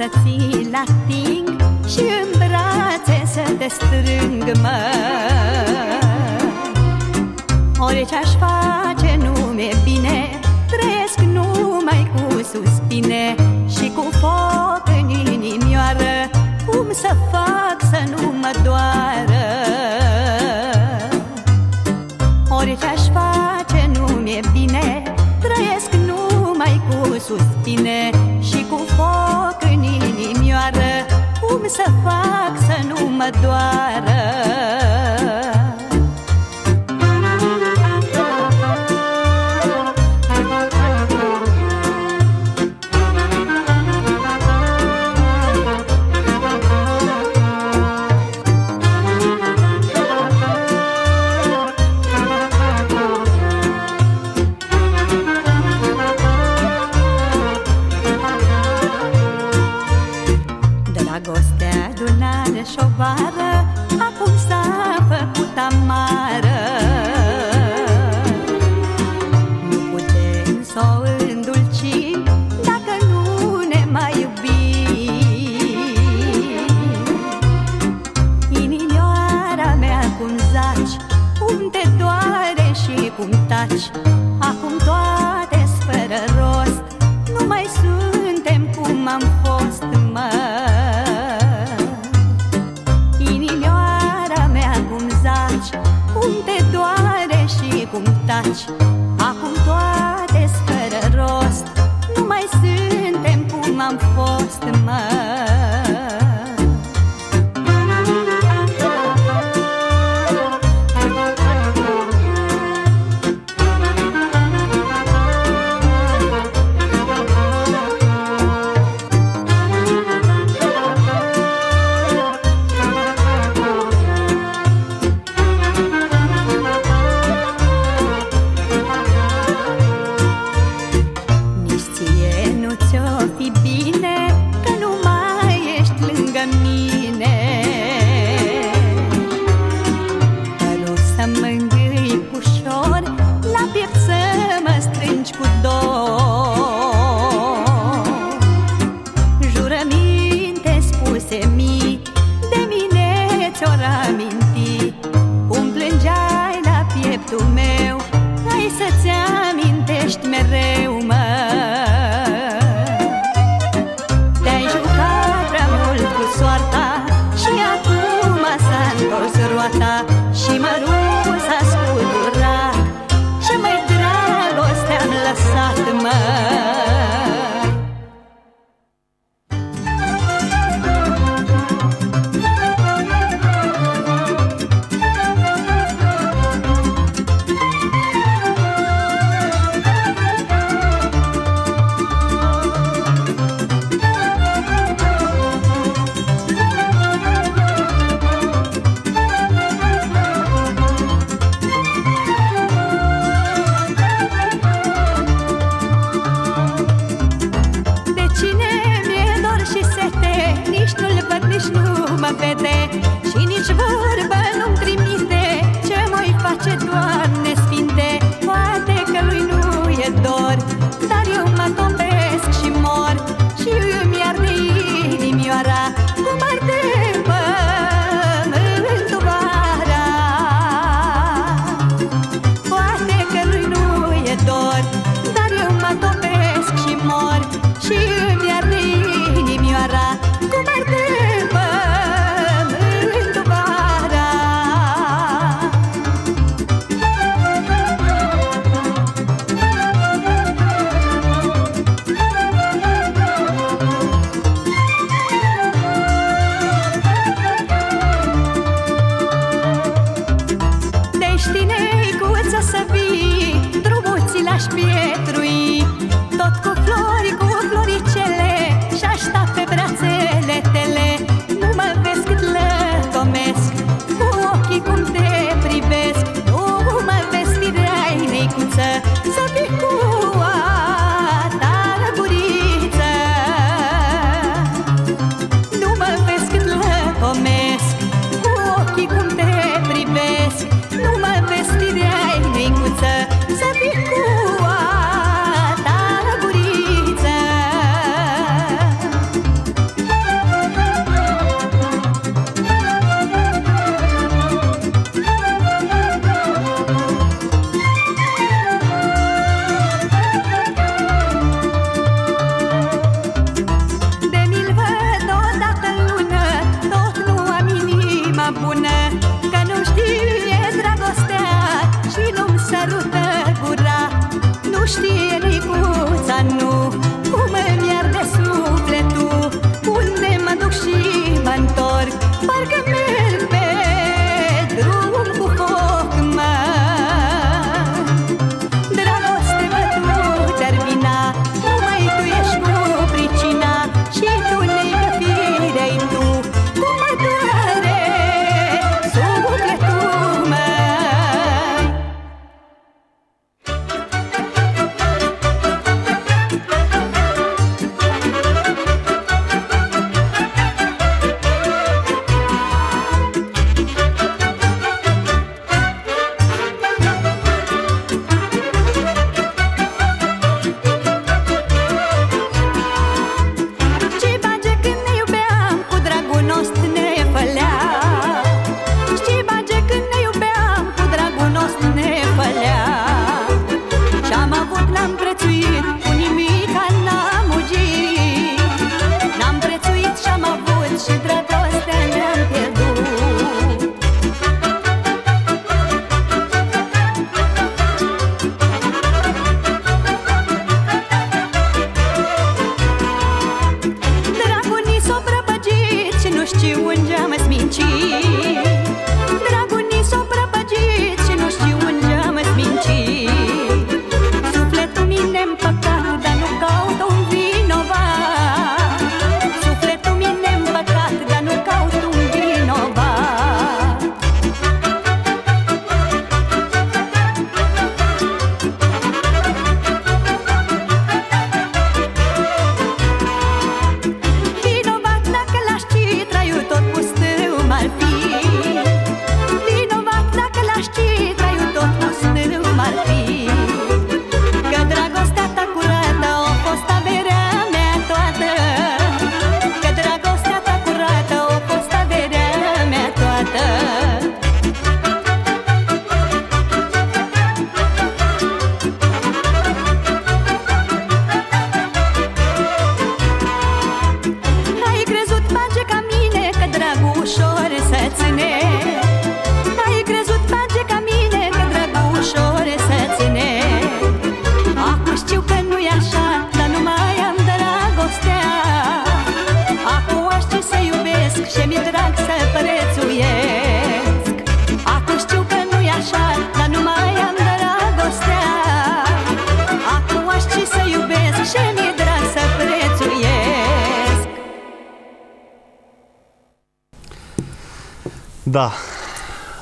Obrazul să ți-l ating Și în brațe să te strâng, mă. Orice-aș face nu mi-e bine Trăiesc numai cu suspine Și cu foc în inimioară. Cum să fac să nu mă doară? Orice aș face nu mi-e bine Trăiesc numai cu suspine să fac să nu mă doară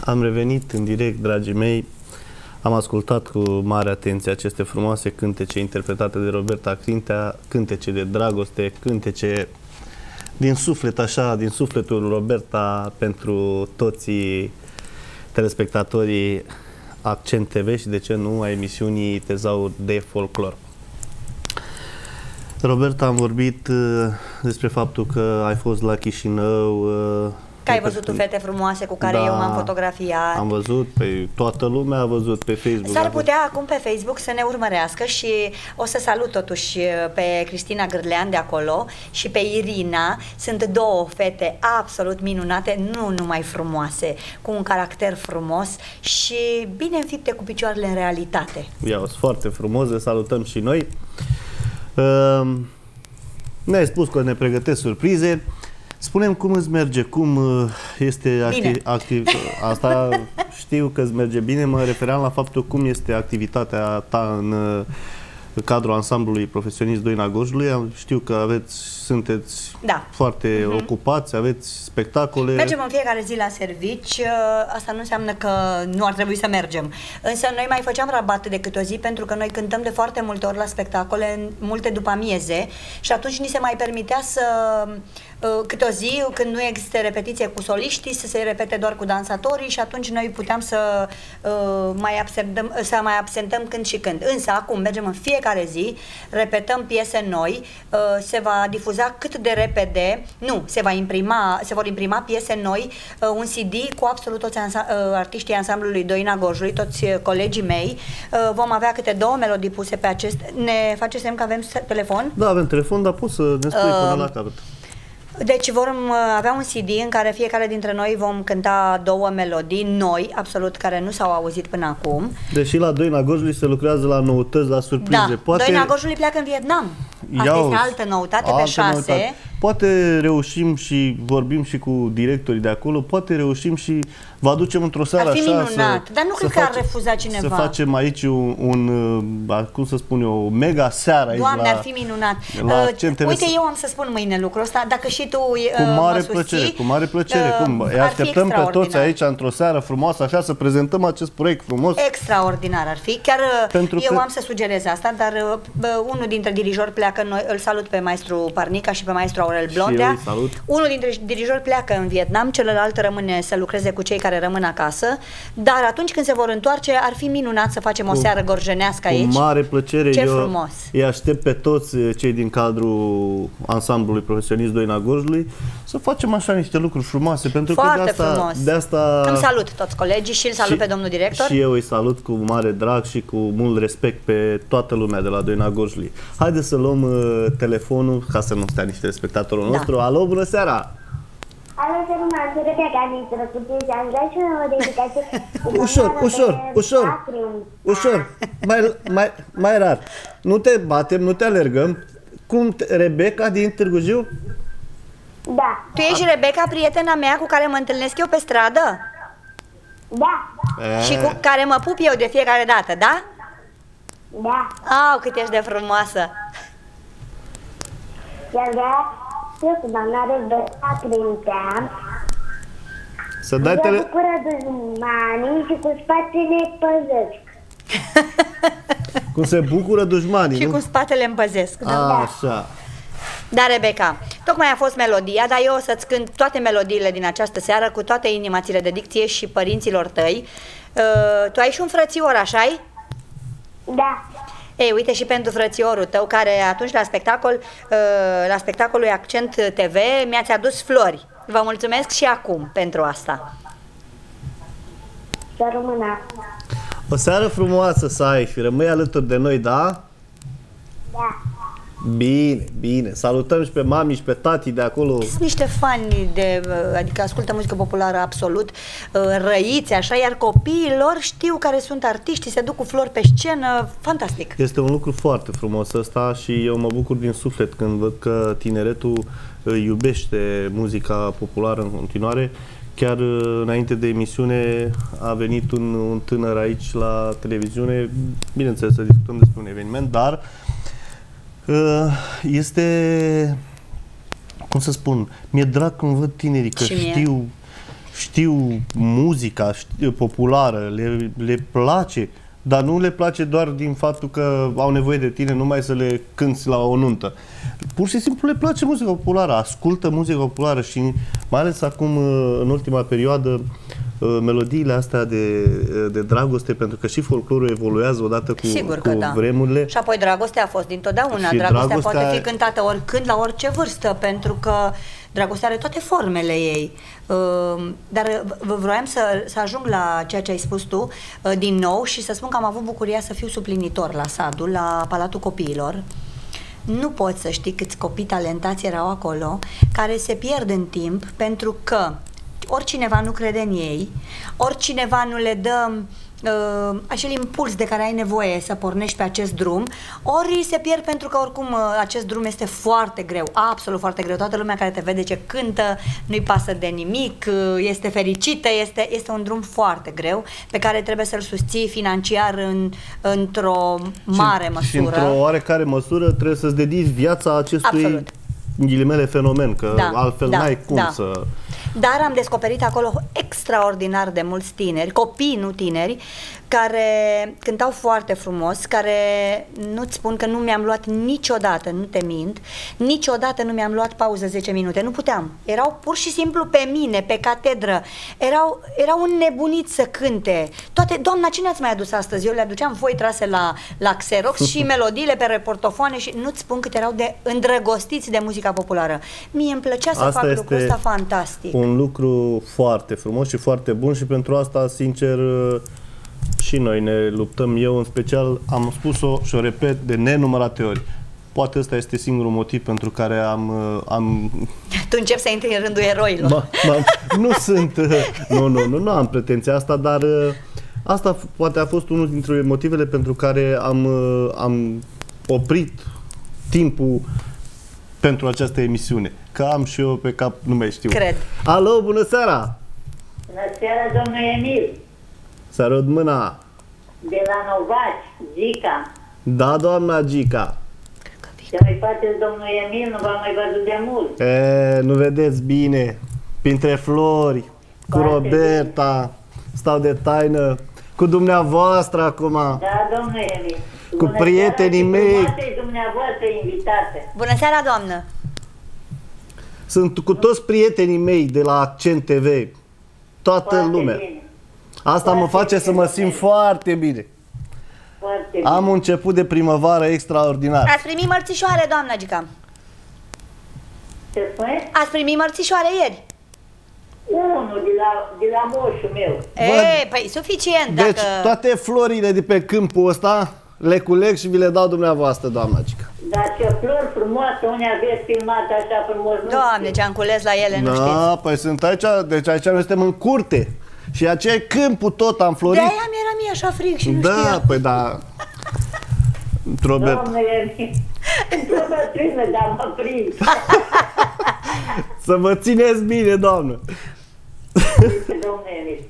am revenit în direct, dragii mei. Am ascultat cu mare atenție aceste frumoase cântece interpretate de Roberta Crintea, cântece de dragoste, cântece din suflet, așa, din sufletul Roberta pentru toți telespectatorii Accent TV și de ce nu a emisiunii Tezaur de Folclor. Roberta, am vorbit uh, despre faptul că ai fost la Chișinău, uh, Că ai văzut tu fete frumoase cu care Da. eu m-am fotografiat. am văzut, pe toată lumea a văzut pe Facebook. S-ar a putea acum pe Facebook să ne urmărească și o să salut totuși pe Cristina Gârlean de acolo și pe Irina. Sunt două fete absolut minunate, nu numai frumoase, cu un caracter frumos și bine înfipte cu picioarele în realitate. Ia, sunt foarte frumos, le salutăm și noi. Um, Ne-ai spus că ne pregătesc surprize. Spunem cum îți merge, cum uh, este Bine. activ, activ asta știu că îți merge bine, mă refeream la faptul cum este activitatea ta în uh, cadrul ansamblului profesionist Doina Gojului. Am- Știu că aveți, sunteți Da. foarte ocupați, aveți spectacole. Mergem în fiecare zi la servici, uh, asta nu înseamnă că nu ar trebui să mergem. Însă noi mai făceam rabat de câte o zi pentru că noi cântăm de foarte multe ori la spectacole, în multe după amieze și atunci ni se mai permitea să uh, câte o zi, când nu există repetiție cu soliștii, să se repete doar cu dansatorii și atunci noi puteam să uh, mai absentăm, să mai absentăm când și când. Însă acum mergem în fiecare zi, repetăm piese noi, uh, se va difuza cât de repede, nu, se va imprima, se vor imprima piese noi, uh, un CD cu absolut toți ansa, uh, artiștii ansamblului Doina Gojului, toți uh, colegii mei. Uh, vom avea câte două melodii puse pe acest. Ne face semn că avem s- telefon? Da, avem telefon, dar poți să ne spui până Um, la capăt. Deci vom uh, avea un CD în care fiecare dintre noi vom cânta două melodii noi, absolut, care nu s-au auzit până acum. Deși la Doina Gojului se lucrează la noutăți, la surprize. Da, Poate... Doina Gojului pleacă în Vietnam. Asta Ia este uzi, altă noutate pe altă șase. noutate. Poate reușim și vorbim și cu directorii de acolo, poate reușim și vă aducem într-o seară Ar fi așa minunat, să, dar nu să cred că ar facem- refuza cineva. Să facem aici un, un uh, cum să spun eu, o mega seară aici Doamne, la, ar fi minunat. la Uh, Accent TV. Uite, eu am să spun mâine lucrul ăsta, dacă și tu uh, cu mare mă susții, plăcere, cu mare plăcere. uh, cum? ar Îi fi așteptăm pe toți extraordinar. aici într-o seară frumoasă, așa, să prezentăm acest proiect frumos. Extraordinar ar fi. Chiar uh, Pentru eu că- am să sugerez asta, dar uh, bă, unul dintre dirijori pleacă, noi, îl salut pe maestru Parnica și pe maestru Aurel Și Blondea. eu îi salut. Unul dintre dirijori pleacă în Vietnam, celălalt rămâne să lucreze cu cei care rămân acasă, dar atunci când se vor întoarce, ar fi minunat să facem o Cu- seară gorjenească Cu aici. mare plăcere Ce eu frumos! îi aștept pe toți eh, cei din cadrul ansamblului profesionist Doina Gorjului să facem așa niște lucruri frumoase pentru că Foarte de asta, frumos. de asta Îmi salut toți colegii și îl salut Și- pe domnul director. Și eu îi salut cu mare drag și cu mult respect pe toată lumea de la Doina Gorjului. Haideți să luăm uh, telefonul ca să nu stea niște spectatorul Da. nostru. Alo, bună seara! Alo, să nu mă înțeleg că am introducut și am dat și o dedicație. Ușor, ușor, ușor, ușor, mai, mai, mai rar. Nu te batem, nu te alergăm. Cum, te, Rebecca din Târgu Jiu? Da. Tu ești Rebecca, prietena mea cu care mă întâlnesc eu pe stradă? Da. Și cu care mă pup eu de fiecare dată, da? Da. Au, cât ești de frumoasă! Iar de eu cu doamna Rebecca Crintea. Să dai Mă tele... bucură dușmanii și cu spatele păzesc. Cum se bucură dușmanii, Și nu? cu spatele îmi păzesc. Da. Așa. da, Rebecca, tocmai a fost melodia, dar eu o să-ți cânt toate melodiile din această seară cu toate inima ți le dedicție și părinților tăi. Uh, tu ai și un frățior, așa -i? Da. Ei, uite și pentru frățiorul tău, care atunci la spectacol, uh, la spectacolul Accent TV, mi-ați adus flori. Vă mulțumesc și acum pentru asta. Să rămână. O seară frumoasă să ai și rămâi alături de noi, da? Da. Bine, bine. Salutăm și pe mami și pe tati de acolo. Sunt niște fani de, adică ascultă muzică populară absolut uh, răiți, așa, iar copiii lor știu care sunt artiștii, se duc cu flori pe scenă, fantastic. Este un lucru foarte frumos ăsta și eu mă bucur din suflet când văd că tineretul uh, iubește muzica populară în continuare. Chiar uh, înainte de emisiune a venit un, un tânăr aici la televiziune, bineînțeles să discutăm despre un eveniment, dar uh, este, cum să spun, mi-e drag când văd tinerii că Și mie. știu știu muzica știu, populară, le, le place, dar nu le place doar din faptul că au nevoie de tine numai să le cânți la o nuntă. Pur și simplu le place muzica populară, ascultă muzica populară și mai ales acum, uh, în ultima perioadă, uh, melodiile astea de, de dragoste, pentru că și folclorul evoluează odată cu, Sigur cu că da. vremurile. Și apoi dragostea a fost dintotdeauna. Și dragostea, dragostea- poate fi cântată oricând, la orice vârstă, pentru că dragostea are toate formele ei. Uh, Dar v- vroiam să, să ajung la ceea ce ai spus tu uh, din nou și să spun că am avut bucuria să fiu suplinitor la Sadul, la Palatul Copiilor. Nu poți să știi câți copii talentați erau acolo, care se pierd în timp pentru că oricineva nu crede în ei, oricineva nu le dă uh, acel impuls de care ai nevoie să pornești pe acest drum, ori se pierd pentru că oricum uh, acest drum este foarte greu, absolut foarte greu. Toată lumea care te vede ce cântă, nu-i pasă de nimic, uh, este fericită, este, este un drum foarte greu pe care trebuie să-l susții financiar în, într-o mare și, măsură. Și într-o oarecare măsură trebuie să-ți dedici viața acestui Absolut. în ghilimele fenomen, că Da, altfel da, n-ai cum da. să... Dar am descoperit acolo extraordinar de mulți tineri, copii, nu tineri, care cântau foarte frumos, care nu-ți spun că nu mi-am luat niciodată, nu te mint, niciodată nu mi-am luat pauză 10 minute, nu puteam. Erau pur și simplu pe mine, pe catedră, erau, erau înnebuniți să cânte. Toate, doamna, cine ați mai adus astăzi? Eu le aduceam voi trase la, la Xerox și melodiile pe reportofoane și nu-ți spun cât erau de îndrăgostiți de muzica populară. Mie îmi plăcea să fac lucrul ăsta fantastic. Un lucru foarte frumos și foarte bun și pentru asta, sincer, și noi ne luptăm. Eu, în special, am spus-o și o repet de nenumărate ori. Poate ăsta este singurul motiv pentru care am, am Tu începi să intri în rândul eroilor. Ma, ma, nu sunt, nu, nu, nu, nu am pretenția asta, dar uh, asta f- poate a fost unul dintre motivele pentru care am, uh, am oprit timpul pentru această emisiune. Că am și eu pe cap, nu mai știu. Cred. Alo, bună seara! Bună seara, domnul Emil, Sărut mâna! de la Novaci, Zica. Da, doamna Gica! Ce mai faceți, domnul Emil? Nu v-am mai văzut de mult. E, nu vedeți bine, printre flori, cu Foarte Roberta, stau de taină, cu dumneavoastră acum. Da, domnul Emil. Cu prietenii mei. Frumoase dumneavoastră invitate. Bună seara, doamnă! Sunt cu toți prietenii mei de la Accent TV. Toată Foarte lumea. bine. Asta mă face să mă simt foarte bine. Foarte bine. Am un început de primăvară extraordinar. Ați primit mărțișoare, doamna Gica? Ce spune? Ați primit mărțișoare ieri? Unul de la, de la moșul meu. E, păi suficient Deci dacă... toate florile de pe câmpul ăsta le culeg și vi le dau dumneavoastră, doamna Gica. Dar ce flori frumoase, unde aveți filmat așa frumos. nu Doamne, ce am cules la ele, nu știți. Da, păi sunt aici, deci aici noi suntem în curte. Și aceea câmpul tot am De florit. aia mi-era mie așa frig și nu Da, știam. păi da. Robert, Domnul Emil, într-o bătrână, dar mă prind. să vă țineți bine, doamnă. Domnul Emil.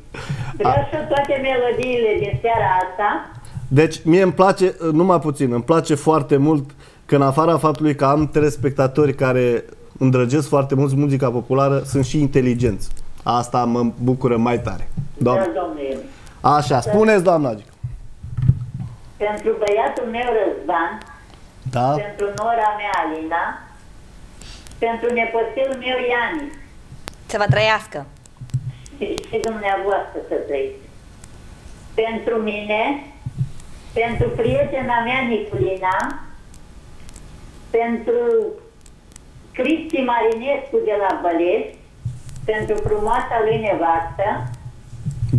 Vreau și toate melodiile din seara asta. Deci, mie îmi place, numai puțin, îmi place foarte mult că în afara faptului că am telespectatori care îndrăgesc foarte mult muzica populară, sunt și inteligenți. Asta mă bucură mai tare. Doamne. Da, domnul Emil. Așa, spuneți, doamna Gica. Pentru băiatul meu Răzvan, Da? pentru nora mea Alina, pentru nepoțelul meu Iani Să vă trăiască. și, și dumneavoastră să trăiți. Pentru mine, pentru prietena mea Niculina, pentru Cristi Marinescu de la Bălești, pentru frumoasa lui nevastă,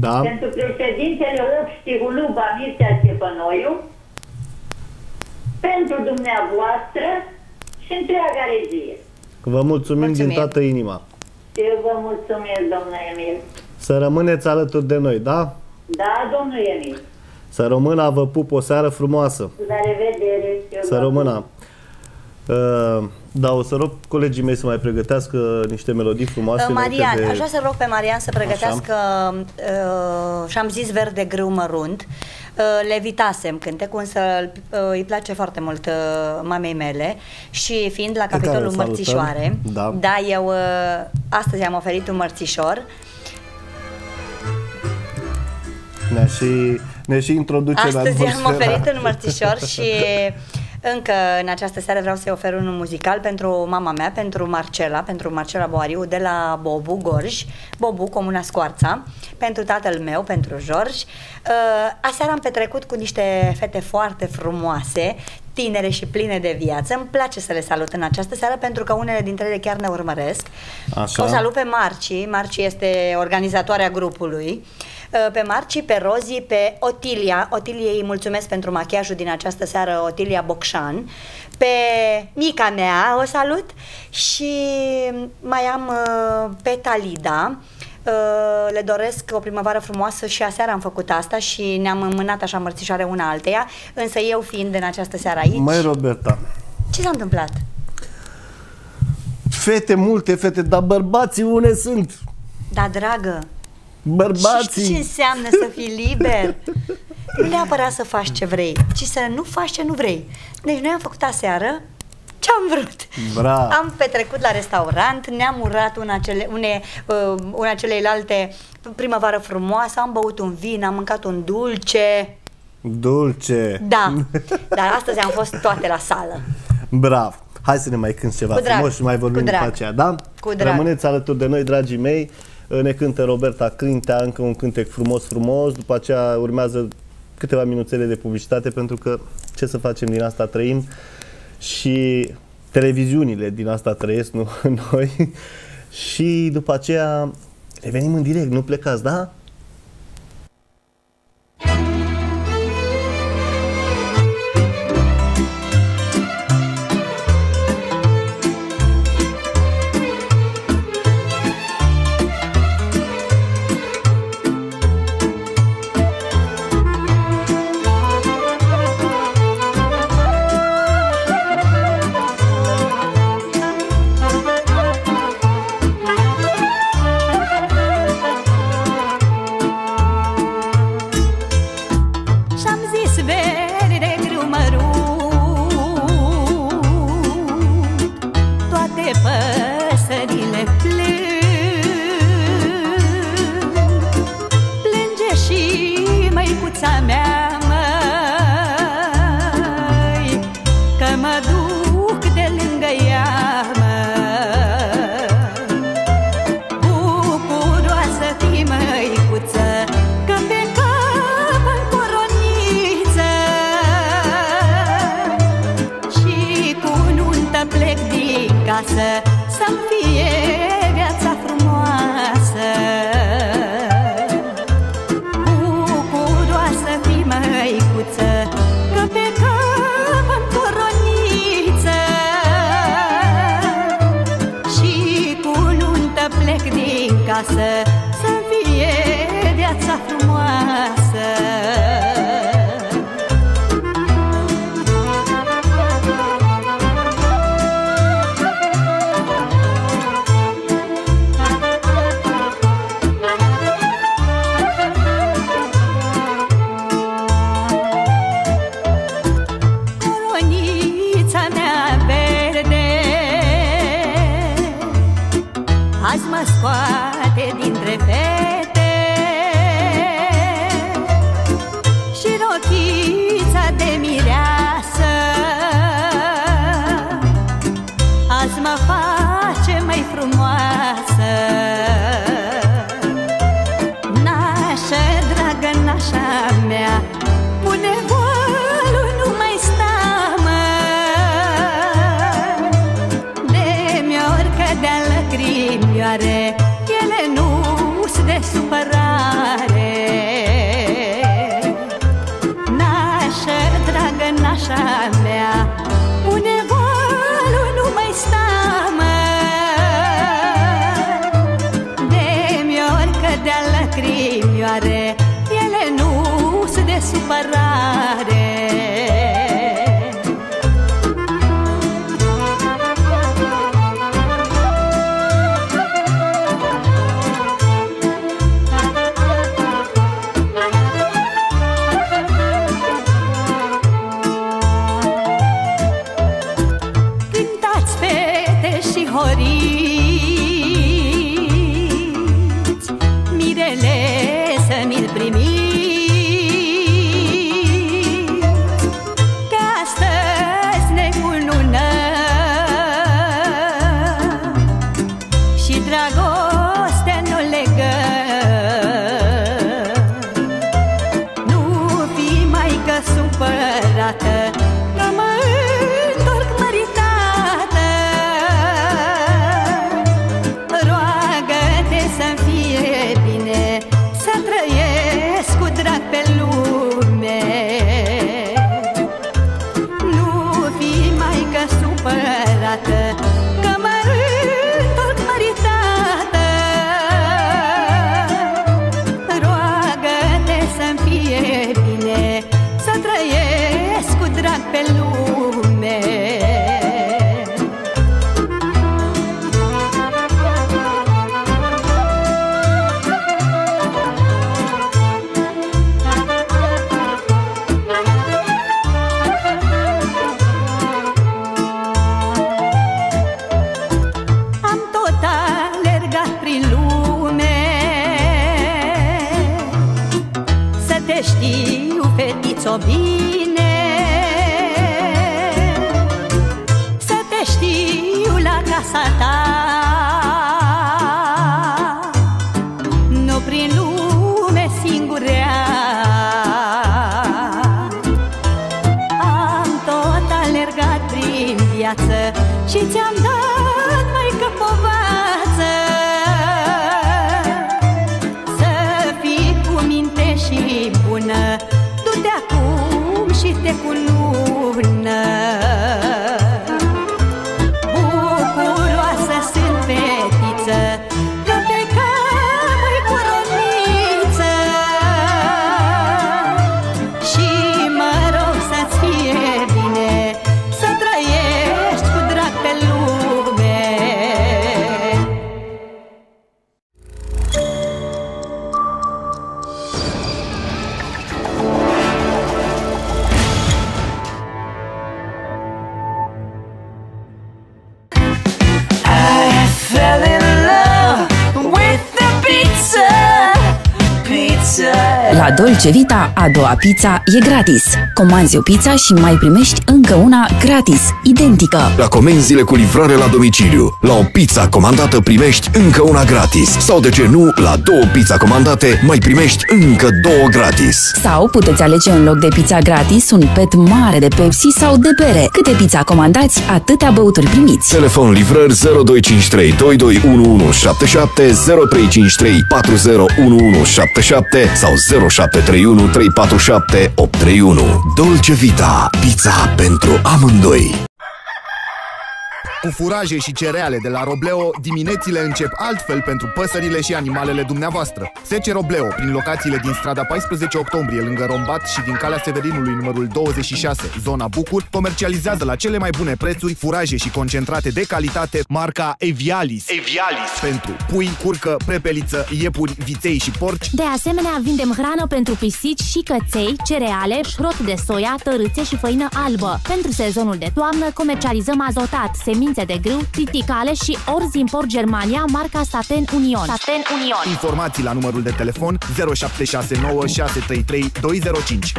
Da. pentru președintele obștii Huluba Mircea Cepănoiu, pentru dumneavoastră și întreaga regie. Vă mulțumim, Mulțumim. din toată inima. Eu vă mulțumesc, domnule Emil. Să rămâneți alături de noi, da? Da, domnul Emil. Să rămână, vă pup, o seară frumoasă. La revedere. Eu Să vă rămână. Uh, da, o să rog colegii mei să mai pregătească niște melodii frumoase. Uh, Marian, înainte de... aș vrea să rog pe Marian să pregătească uh, și-am zis verde grâu mărunt. Uh, le evitasem cântecul, însă uh, îi place foarte mult uh, mamei mele și fiind la Pe care capitolul îl salutăm. mărțișoare, Da. da, eu uh, astăzi am oferit un mărțișor Ne și, ne și introduce în Astăzi am atmosfera. oferit un mărțișor și încă în această seară vreau să-i ofer unul muzical pentru mama mea, pentru Marcela, pentru Marcela Boariu de la Bobu Gorj, Bobu, Comuna Scoarța, pentru tatăl meu, pentru George. Uh, Aseară am petrecut cu niște fete foarte frumoase, tinere și pline de viață. Îmi place să le salut în această seară pentru că unele dintre ele chiar ne urmăresc. Așa. O salut pe Marci. Marci este organizatoarea grupului. Uh, Pe Marci, pe Rozi, pe Otilia. Otilia îi mulțumesc pentru machiajul din această seară, Otilia Bocșan. Pe mica mea o salut și mai am uh, pe Talida. Uh, Le doresc o primăvară frumoasă și aseară am făcut asta și ne-am înmânat așa mărțișoare una alteia, însă eu fiind în această seară aici, Mai Roberta, ce s-a întâmplat? fete multe, fete, dar bărbații unde sunt? Da, dragă, Bărbații! știi ce înseamnă să fii liber? Nu neapărat să faci ce vrei, ci să nu faci ce nu vrei. Deci noi am făcut aseară ce am vrut. Bra! Am petrecut la restaurant, ne-am urat una, cele, une, uh, una celeilalte primăvară frumoasă, am băut un vin, am mâncat un dulce. Dulce! Da, dar astăzi am fost toate la sală. Brav! Hai să ne mai cânti ceva Cu drag, frumos și mai vorbim cu drag. după aceea, da? Cu drag. Rămâneți alături de noi, dragii mei. Ne cântă Roberta Crintea, încă un cântec frumos, frumos. După aceea urmează câteva minuțele de publicitate, pentru că ce să facem din asta trăim și televiziunile din asta trăiesc, nu noi. și după aceea revenim în direct, nu plecați, da? Mă face mai frumoasă La Dolce Vita, a doua pizza e gratis. Comanzi o pizza și mai primești încă una gratis, identică. La comenzile cu livrare la domiciliu, la o pizza comandată primești încă una gratis. Sau de ce nu, la două pizza comandate mai primești încă două gratis. Sau puteți alege în loc de pizza gratis un pet mare de Pepsi sau de bere. Câte pizza comandați, atâtea băuturi primiți. Telefon livrări 0253 221177 0353 401177 sau 0731 347 831. Dolce Vita, pizza pentru amândoi. Cu furaje și cereale de la Robleo, diminețile încep altfel pentru păsările și animalele dumneavoastră. Sece Robleo, prin locațiile din strada 14 octombrie, lângă Rombat și din calea Severinului numărul 26, zona Bucur, comercializează la cele mai bune prețuri furaje și concentrate de calitate marca Evialis. Evialis pentru pui, curcă, prepeliță, iepuri, viței și porci. De asemenea, vindem hrană pentru pisici și căței, cereale, șrot de soia, tărâțe și făină albă. Pentru sezonul de toamnă comercializăm azotat, semințe de grâu, triticale și orz import Germania, marca Saten Union. Saten Union. Informații la numărul de telefon 0769 633 205.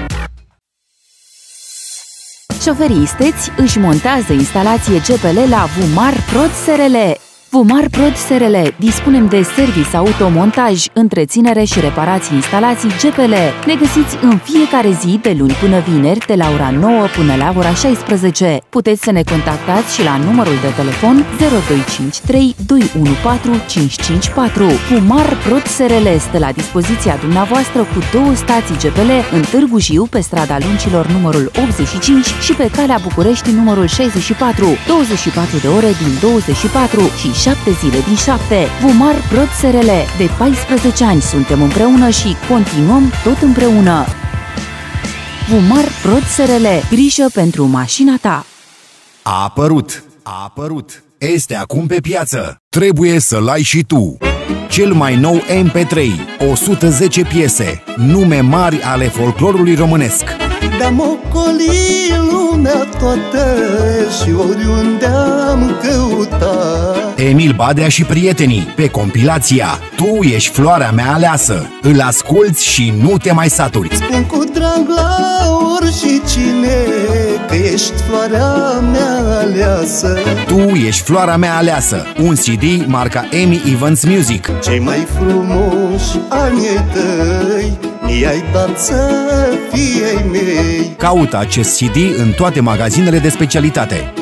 Șoferii isteți își montează instalație GPL la Vumar Prod SRL. Vumar Prod SRL dispunem de service automontaj, întreținere și reparații instalații GPL. Ne găsiți în fiecare zi de luni până vineri de la ora 9 până la ora 16. Puteți să ne contactați și la numărul de telefon 0253 214 554. Vumar Prod SRL este la dispoziția dumneavoastră cu două stații GPL în Târgu Jiu pe strada Luncilor numărul 85 și pe calea București numărul 64. 24 de ore din 24 și 7 zile din 7. Vumar Prod SRL. De 14 ani suntem împreună și continuăm tot împreună. Vumar Prod SRL. Grijă pentru mașina ta. A apărut, a apărut. Este acum pe piață. Trebuie să-l ai și tu. Cel mai nou MP3, 110 piese, nume mari ale folclorului românesc. Dar-am ocolit lumea toată și oriunde am căutat Emil Badea și prietenii, pe compilația Tu ești floarea mea aleasă. Îl asculți și nu te mai saturi. Spun cu drag la oricine că ești floarea mea aleasă Tu ești floarea mea aleasă. Un CD marca Amy Evans Music. Cei mai frumoși ani ai tăi I-ai dat să fie ai mei Caută acest CD în toate magazinele de specialitate.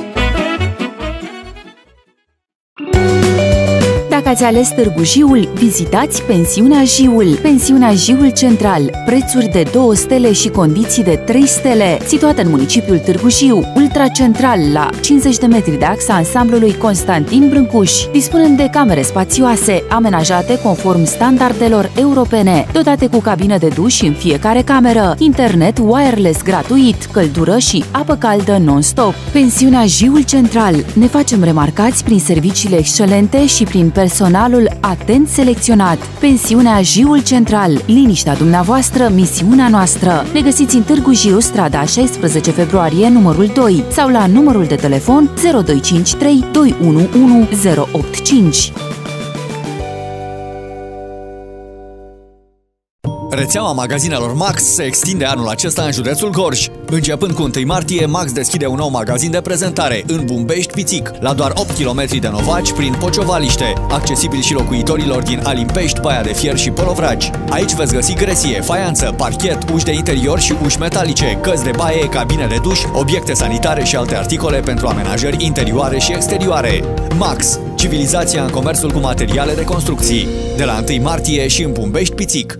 Ați ales Târgu Jiul, vizitați Pensiunea Jiul. Pensiunea Jiul Central, prețuri de 2 stele și condiții de 3 stele. Situată în municipiul Târgu Jiu, ultracentral, la 50 de metri de axa ansamblului Constantin Brâncuș. Dispunem de camere spațioase, amenajate conform standardelor europene, dotate cu cabină de duș în fiecare cameră, internet wireless gratuit, căldură și apă caldă non-stop. Pensiunea Jiul Central. Ne facem remarcați prin serviciile excelente și prin personalul atent selecționat. Pensiunea Jiul Central. Liniștea dumneavoastră, misiunea noastră. Ne găsiți în Târgu Jiu, strada 16 februarie, numărul 2 sau la numărul de telefon 0253 211 085. Rețeaua magazinelor Max se extinde anul acesta în județul Gorj. Începând cu 1 martie, Max deschide un nou magazin de prezentare în Bumbești Pițic, la doar 8 km de Novaci, prin Pociovaliște, accesibil și locuitorilor din Alimpești, Baia de Fier și Polovragi. Aici veți găsi gresie, faianță, parchet, uși de interior și uși metalice, căți de baie, cabine de duș, obiecte sanitare și alte articole pentru amenajări interioare și exterioare. Max, civilizația în comerțul cu materiale de construcții. De la 1 martie și în Bumbești Pițic.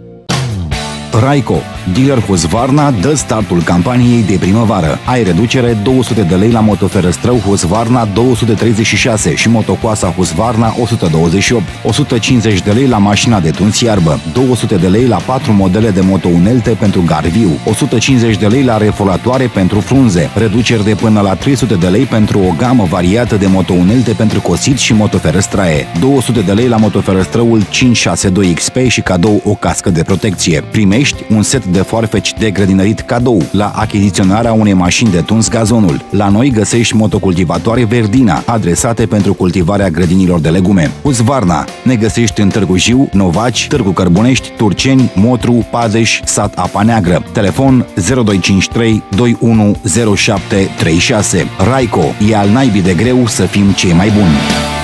Raico, dealer Husqvarna, dă startul campaniei de primăvară. Ai reducere 200 de lei la motoferăstrău Husqvarna 236 și motocoasa Husqvarna 128, 150 de lei la mașina de tuns iarbă, 200 de lei la 4 modele de motounelte pentru garviu, 150 de lei la reforatoare pentru frunze, reduceri de până la 300 de lei pentru o gamă variată de motounelte pentru cosit și motoferăstraie, 200 de lei la motoferăstrăul 562 XP și cadou o cască de protecție. Primești un set de foarfeci de grădinărit cadou la achiziționarea unei mașini de tuns gazonul. La noi găsești motocultivatoare Verdina, adresate pentru cultivarea grădinilor de legume. Husqvarna. Ne găsești în Târgu Jiu, Novaci, Târgu Cărbunești, Turceni, Motru, Padeș, Sat Apa Neagră. Telefon 0253 210736. Raico. E al naibii de greu să fim cei mai buni.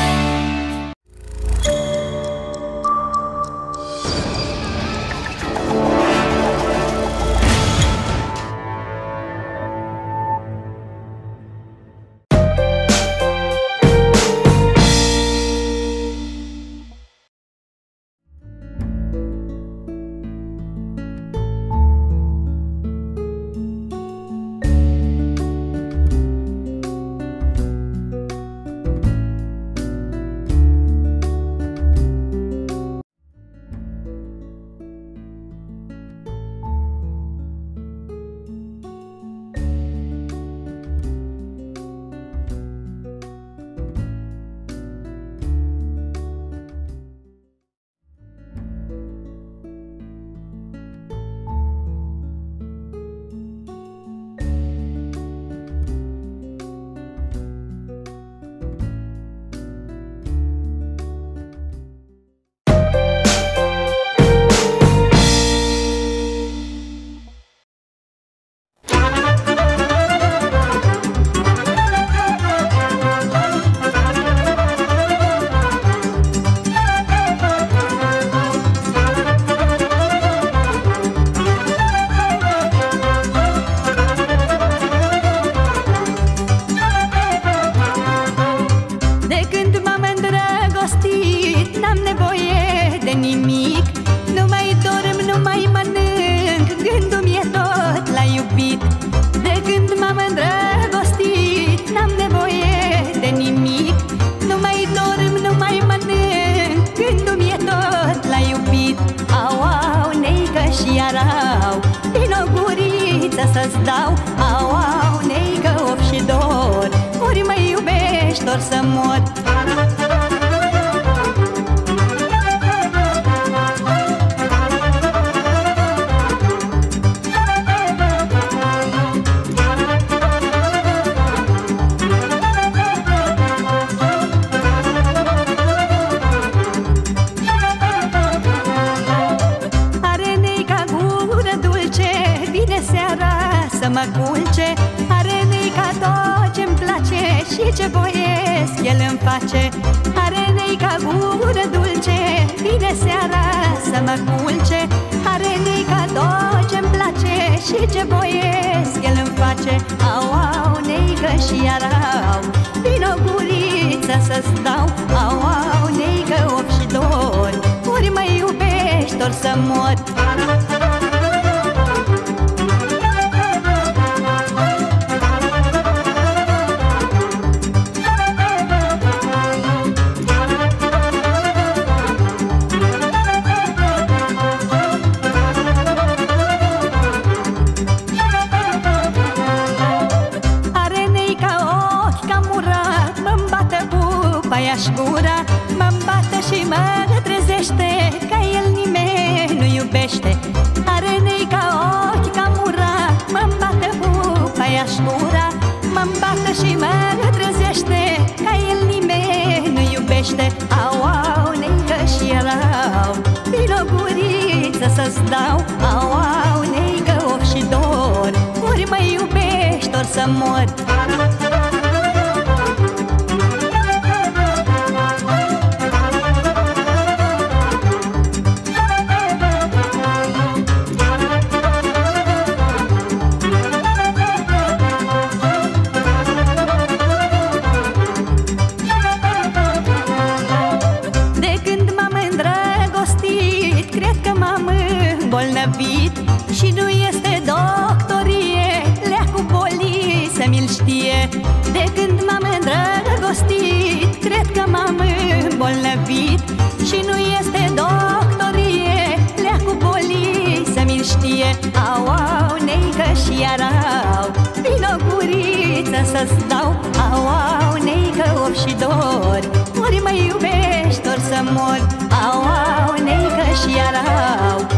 iarau Vino guriță să-ți dau. Au, au, neică of și dor Ori mă iubești, ori să mor Au, au, neică și iarau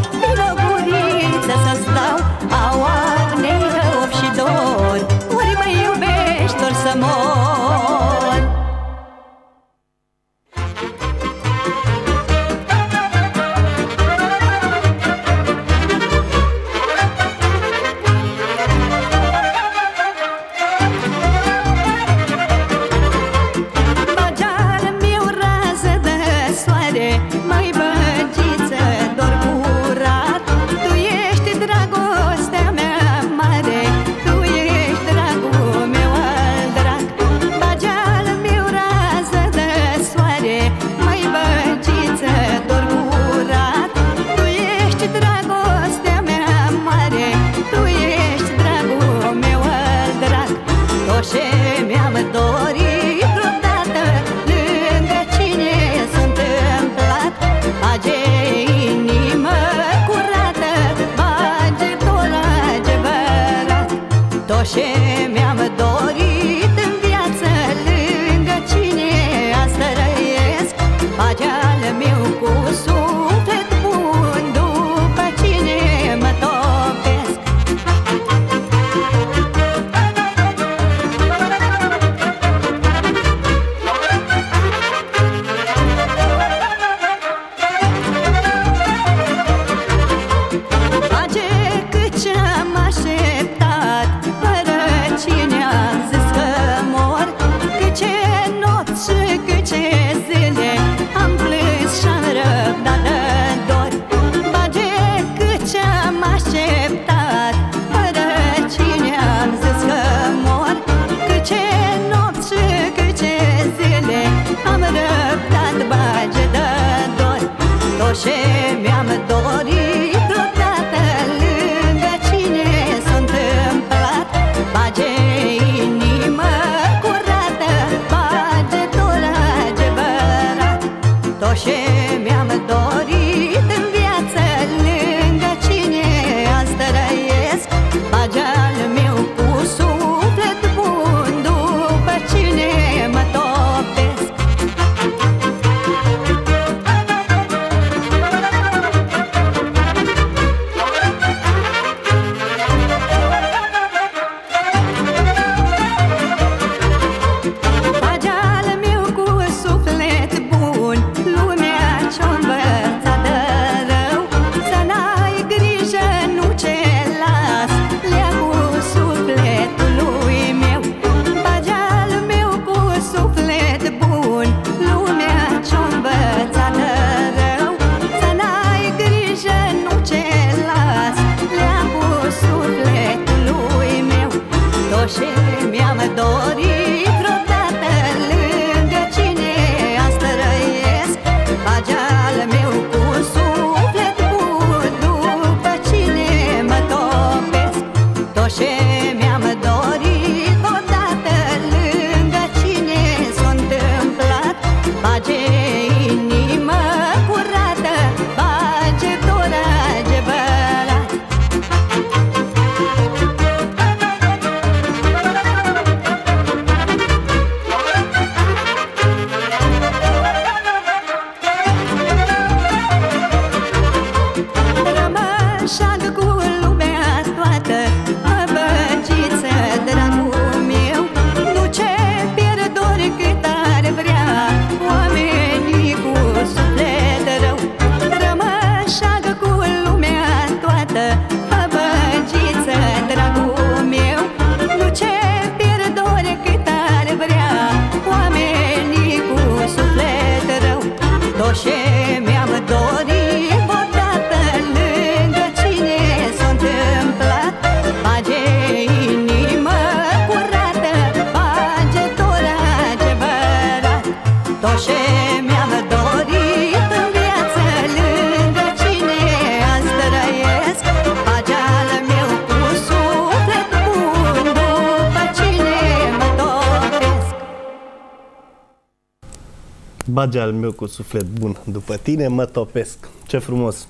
Bage al meu cu suflet bun. După tine mă topesc. Ce frumos.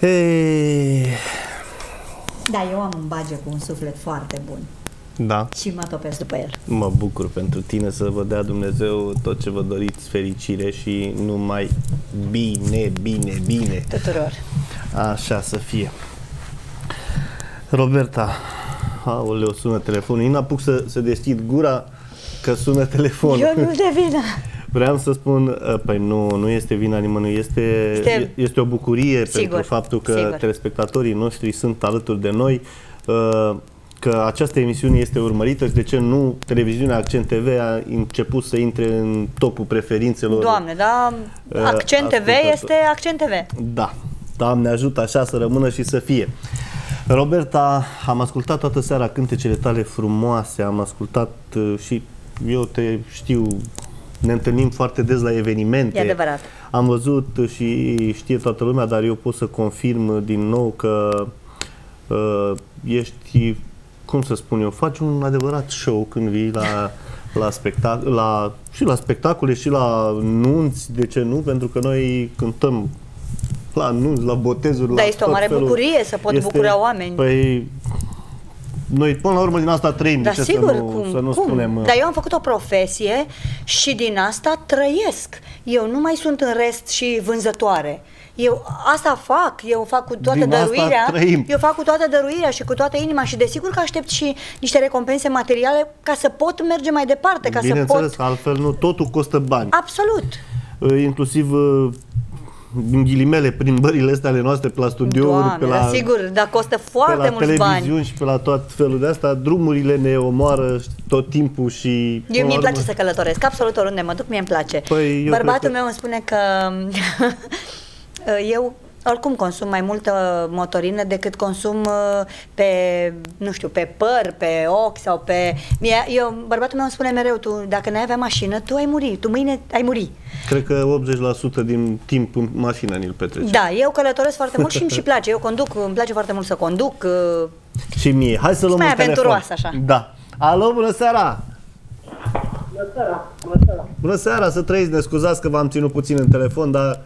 Ei, Da, eu am un bage cu un suflet foarte bun da, și mă topesc după el. mă bucur pentru tine să vă dea Dumnezeu tot ce vă doriți, fericire și numai bine, bine, bine. Tuturor. Așa să fie. Roberta, aoleu, sună telefonul. Nu apuc să, să deschid gura că sună telefonul. Eu nu de vină. Vreau să spun, uh, păi nu, nu este vina nimănui, este, Este- este o bucurie Sigur, pentru faptul că sigur. telespectatorii noștri sunt alături de noi, uh, că această emisiune este urmărită și de ce nu televiziunea Accent TV a început să intre în topul preferințelor. Doamne, da, Uh, Accent TV ascultător. este Accent TV. Da, Doamne ajută așa să rămână și să fie. Roberta, am ascultat toată seara cântecele tale frumoase, am ascultat uh, și eu te știu, ne întâlnim foarte des la evenimente. E adevărat. Am văzut și știe toată lumea, dar eu pot să confirm din nou că uh, ești, cum să spun eu, faci un adevărat show când vii la, la, spectac- la și la spectacole și la nunți, de ce nu? Pentru că noi cântăm la nunți, la botezuri, Da, la este o tot mare felul. bucurie să pot bucura oameni. Păi, noi până la urmă din asta trăim, Da, de ce sigur, să nu, cum, să nu cum? spunem... uh, Dar eu am făcut o profesie și din asta trăiesc. Eu nu mai sunt în rest și vânzătoare. Eu asta fac, eu fac cu toată Din asta dăruirea, trăim. eu fac cu toată dăruirea și cu toată inima și desigur că aștept și niște recompense materiale ca să pot merge mai departe, ca să Bineînțeles, pot... altfel nu, totul costă bani. Absolut. Uh, inclusiv uh, în ghilimele, plimbările astea ale noastre pe la studiouri, Doamne, pe la, dar sigur, dar costă pe foarte la mulți televiziuni bani. și pe la tot felul de asta, drumurile ne omoară tot timpul și... până Eu la mi-e place urmă- să călătoresc, absolut oriunde mă duc, mie îmi place. Păi, eu Bărbatul cred că- meu îmi spune că eu oricum consum mai multă motorină decât consum uh, pe, nu știu, pe păr, pe ochi sau pe... Mie, eu, bărbatul meu îmi spune mereu, tu dacă n-ai avea mașină, tu ai muri, tu mâine ai muri. Cred că 80% din timp în mașină ni-l petrece. Da, eu călătoresc foarte mult și îmi și place. Eu conduc, îmi place foarte mult să conduc. uh, Și mie. Hai să luăm mai un telefon. aventuroasă, așa. Da. Alo, bună seara! Bună seara, bună seara. Bună seara, să trăiți, ne scuzați că v-am ținut puțin în telefon, dar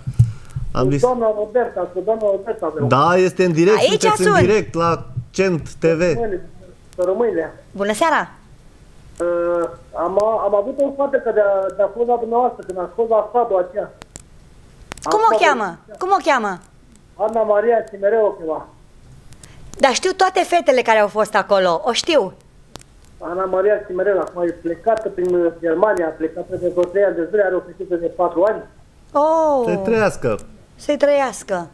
am Cu zis... doamna Roberta, cu doamna Roberta vreau. Da, este în direct, Aici sunteți în sunt. direct la Cent TV. Rămâne, Să rămâne. Bună seara! Uh, am, am avut o fată că de-a, de-a fost la dumneavoastră, când a fost la stradul aceea. Cum o cheamă? Cum o cheamă? Ana Maria Simereu o chema. Dar știu toate fetele care au fost acolo, o știu. Ana Maria Simereu, acum e plecată prin uh, Germania, a plecat de vreo 3 ani de zile, are o fetiță de 4 ani. Oh, Să trăiască. Să-i trăiască.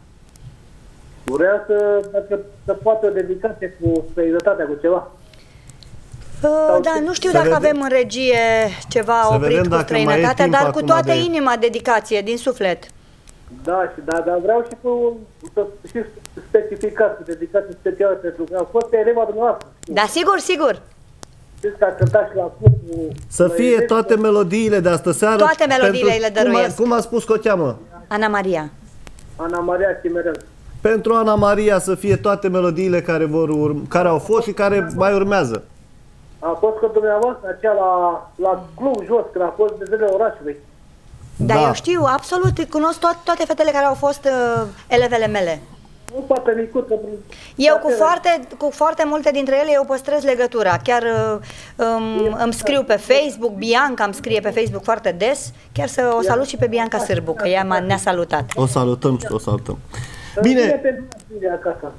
Vrea să, dacă să poate o dedicație cu străinătatea, cu ceva. Uh, da, nu știu Să dacă vedem. avem în regie ceva Să oprit vedem cu dacă mai e străinătatea, timp dar cu acum toată de- inima dedicație, din suflet. Da, și da, dar vreau și cu să și specificat, cu dedicație specială pentru că am fost eleva dumneavoastră. Da, sigur, sigur. Știți că a cântat și la club cu... Să fie toate melodiile de astă seară. Toate melodiile pentru- le dăruiesc. Cum a, cum a spus că o cheamă? Ana Maria. Ana Maria Chimerel. Pentru Ana Maria să fie toate melodiile care, vor urm- care au fost și care mai urmează. A fost cu dumneavoastră aceea la, la club jos, când a fost de zilele orașului. Da, eu știu, absolut, cunosc to- toate fetele care au fost uh, elevele mele. Nu poate micuță. Eu cu foarte, cu foarte multe dintre ele eu păstrez legătura. Chiar uh, um, îmi scriu pe Facebook, Bianca îmi scrie pe Facebook foarte des. Chiar să o salut și pe Bianca Sârbu, că ea m-a, ne-a salutat. O salutăm și o salutăm. Bine. Bine, pentru mine acasă.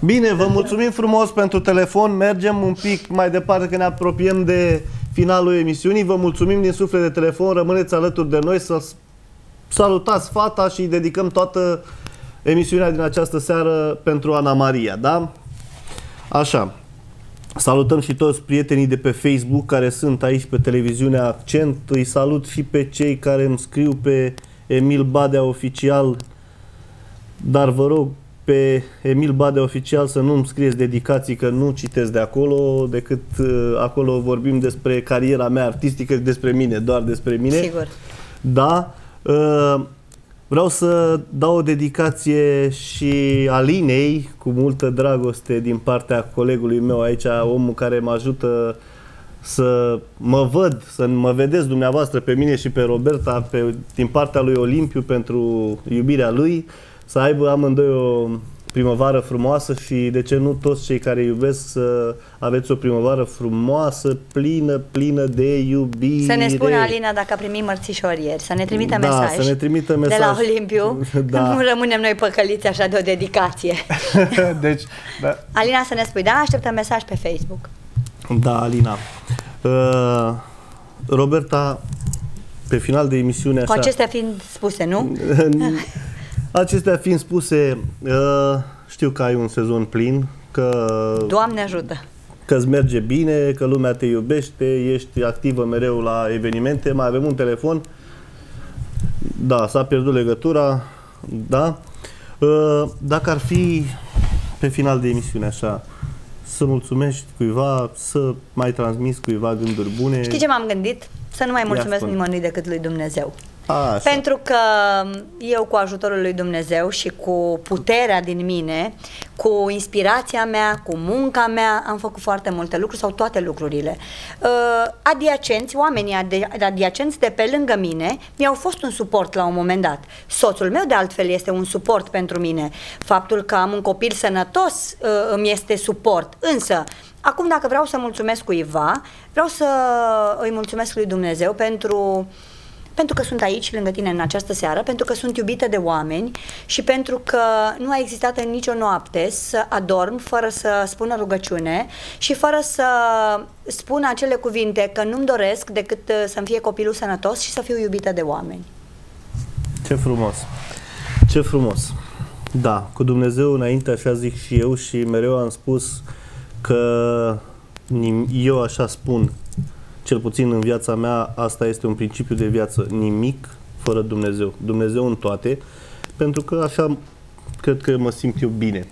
bine, vă mulțumim frumos pentru telefon. Mergem un pic mai departe că ne apropiem de finalul emisiunii. Vă mulțumim din suflet de telefon. Rămâneți alături de noi să salutați fata și îi dedicăm toată emisiunea din această seară pentru Ana Maria, da? Așa. Salutăm și toți prietenii de pe Facebook care sunt aici pe televiziunea Accent. Îi salut și pe cei care îmi scriu pe Emil Badea Oficial. Dar vă rog, pe Emil Badea Oficial să nu-mi scrieți dedicații că nu citesc de acolo, decât uh, acolo vorbim despre cariera mea artistică, despre mine, doar despre mine. Sigur. Da. Uh, Vreau să dau o dedicație și Alinei, cu multă dragoste din partea colegului meu aici, omul care mă ajută să mă văd, să mă vedeți dumneavoastră pe mine și pe Roberta pe, din partea lui Olimpiu pentru iubirea lui, să aibă amândoi o primăvară frumoasă și de ce nu toți cei care iubesc să aveți o primăvară frumoasă, plină, plină de iubire. Să ne spună Alina dacă a primit mărțișori ieri, să ne trimită Da, mesaj. să ne trimită mesaj. De la Olimpiu, Da. nu rămânem noi păcăliți așa de o dedicație. deci, da, Alina să ne spui, da, așteptăm mesaj pe Facebook. Da, Alina. Uh, Roberta, pe final de emisiune Cu așa... acestea fiind spuse, nu? Acestea fiind spuse, uh, știu că ai un sezon plin, că Doamne ajută! că îți merge bine, că lumea te iubește, ești activă mereu la evenimente, mai avem un telefon. Da, s-a pierdut legătura, da. Uh, Dacă ar fi pe final de emisiune așa, să mulțumești cuiva, să mai transmiți cuiva gânduri bune. Știi ce m-am gândit? Să nu mai mulțumesc spune. nimănui decât lui Dumnezeu. Așa. Pentru că eu cu ajutorul lui Dumnezeu și cu puterea din mine, cu inspirația mea, cu munca mea, am făcut foarte multe lucruri sau toate lucrurile. Uh, adiacenți, oamenii ade- adiacenți de pe lângă mine mi-au fost un suport la un moment dat. Soțul meu de altfel este un suport pentru mine. Faptul că am un copil sănătos uh, îmi este suport. Însă, acum dacă vreau să mulțumesc cuiva, vreau să îi mulțumesc lui Dumnezeu pentru pentru că sunt aici lângă tine în această seară, pentru că sunt iubită de oameni și pentru că nu a existat în nicio noapte să adorm fără să spun o rugăciune și fără să spun acele cuvinte că nu-mi doresc decât uh, să-mi fie copilul sănătos și să fiu iubită de oameni. Ce frumos! Ce frumos! Da, cu Dumnezeu înainte, așa zic și eu și mereu am spus că nim- eu așa spun, cel puțin în viața mea, asta este un principiu de viață, nimic fără Dumnezeu. Dumnezeu în toate, pentru că așa cred că mă simt eu bine.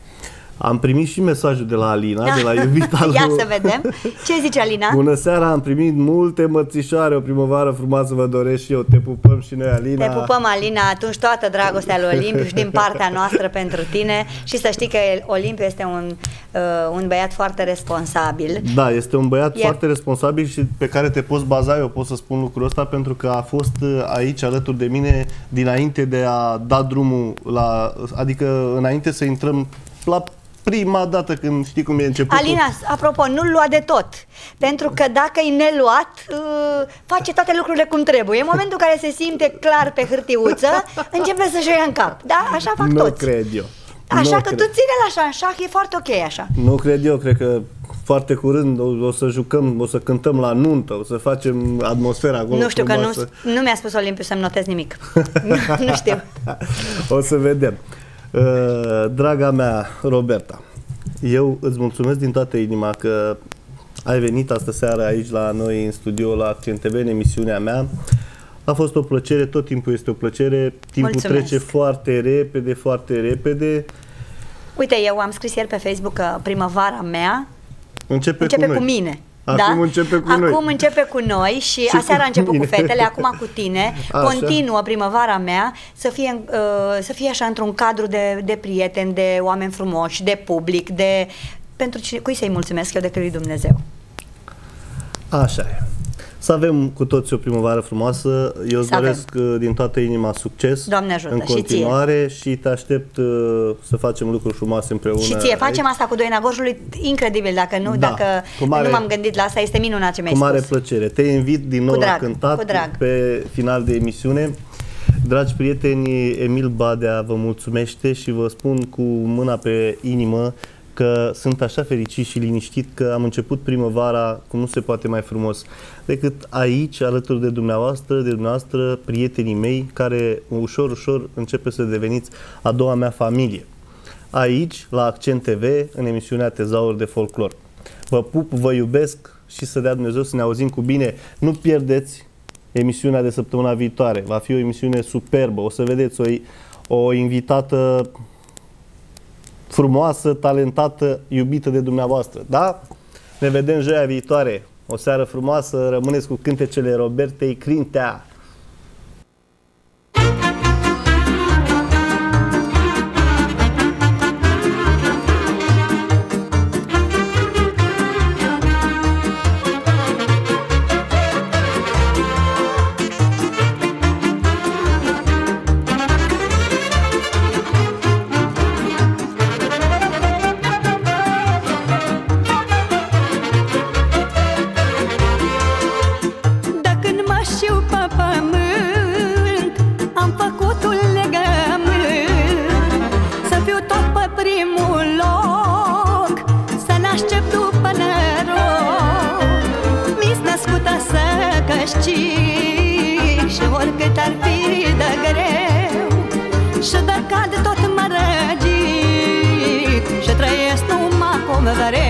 Am primit și mesajul de la Alina, de la iubita lui. Ia să vedem. Ce zice Alina? Bună seara, am primit multe mărțișoare, o primăvară frumoasă vă doresc și eu. Te pupăm și noi, Alina. Te pupăm, Alina, atunci toată dragostea lui Olimpiu și din partea noastră pentru tine și să știi că Olimpiu este un, uh, un băiat foarte responsabil. Da, este un băiat E- foarte responsabil și pe care te poți baza, eu pot să spun lucrul ăsta, pentru că a fost uh, aici alături de mine dinainte de a da drumul la, adică înainte să intrăm la prima dată când știi cum e început. Alina, apropo, nu-l lua de tot. Pentru că dacă e neluat, uh, face toate lucrurile cum trebuie. În momentul în care se simte clar pe hârtiuță, începe să-și o ia în cap. Da? Așa fac nu toți. cred eu. Așa nu că cred. tu ține-l așa în șah, e foarte ok așa. Nu cred eu, cred că foarte curând o, o să jucăm, o să cântăm la nuntă, o să facem atmosfera acolo nu știu că nu, frumoasă. nu mi-a spus Olimpiu să-mi notez nimic. nu, nu știu. O să vedem. Uh, draga mea, Roberta, eu îți mulțumesc din toată inima că ai venit astă seară aici la noi în studio la Accent TV, în emisiunea mea. A fost o plăcere, tot timpul este o plăcere, timpul Mulțumesc. trece foarte repede, foarte repede. Uite, eu am scris ieri pe Facebook că primăvara mea Începe, începe cu, cu, noi. mine. Acum da? începe cu Acum noi. începe cu noi și, Și aseară cu a început mine. cu fetele, acum cu tine. Așa. Continuă primăvara mea să fie, uh, să fie așa într-un cadru de, de prieteni, de oameni frumoși, de public, de... Pentru cine, cui să-i mulțumesc eu decât lui Dumnezeu? Așa e. Să avem cu toți o primăvară frumoasă. Eu îți Să avem. doresc uh, din toată inima succes Doamne ajută, în și ție. continuare și, te aștept uh, să facem lucruri frumoase împreună. și ție, facem aici. asta cu Doina Gorjului, incredibil, dacă nu, Da, dacă cu mare- nu m-am gândit la asta, este minunat ce mi-ai Cu mare spus. plăcere. Te invit din nou Cu drag, la cântat cu drag. pe final de emisiune. Dragi prieteni, Emil Badea vă mulțumește și vă spun cu mâna pe inimă că sunt așa fericit și liniștit că am început primăvara cum nu se poate mai frumos decât aici, alături de dumneavoastră, de dumneavoastră, prietenii mei, care ușor, ușor începe să deveniți a doua mea familie. Aici, la Accent TV, în emisiunea Tezauri de Folclor. Vă pup, vă iubesc și să dea Dumnezeu să ne auzim cu bine. Nu pierdeți emisiunea de săptămâna viitoare. Va fi o emisiune superbă. O să vedeți o, o invitată frumoasă, talentată, iubită de dumneavoastră. Da? Ne vedem joia viitoare. O seară frumoasă, rămâneți cu cântecele Robertei Crintea. Nazaré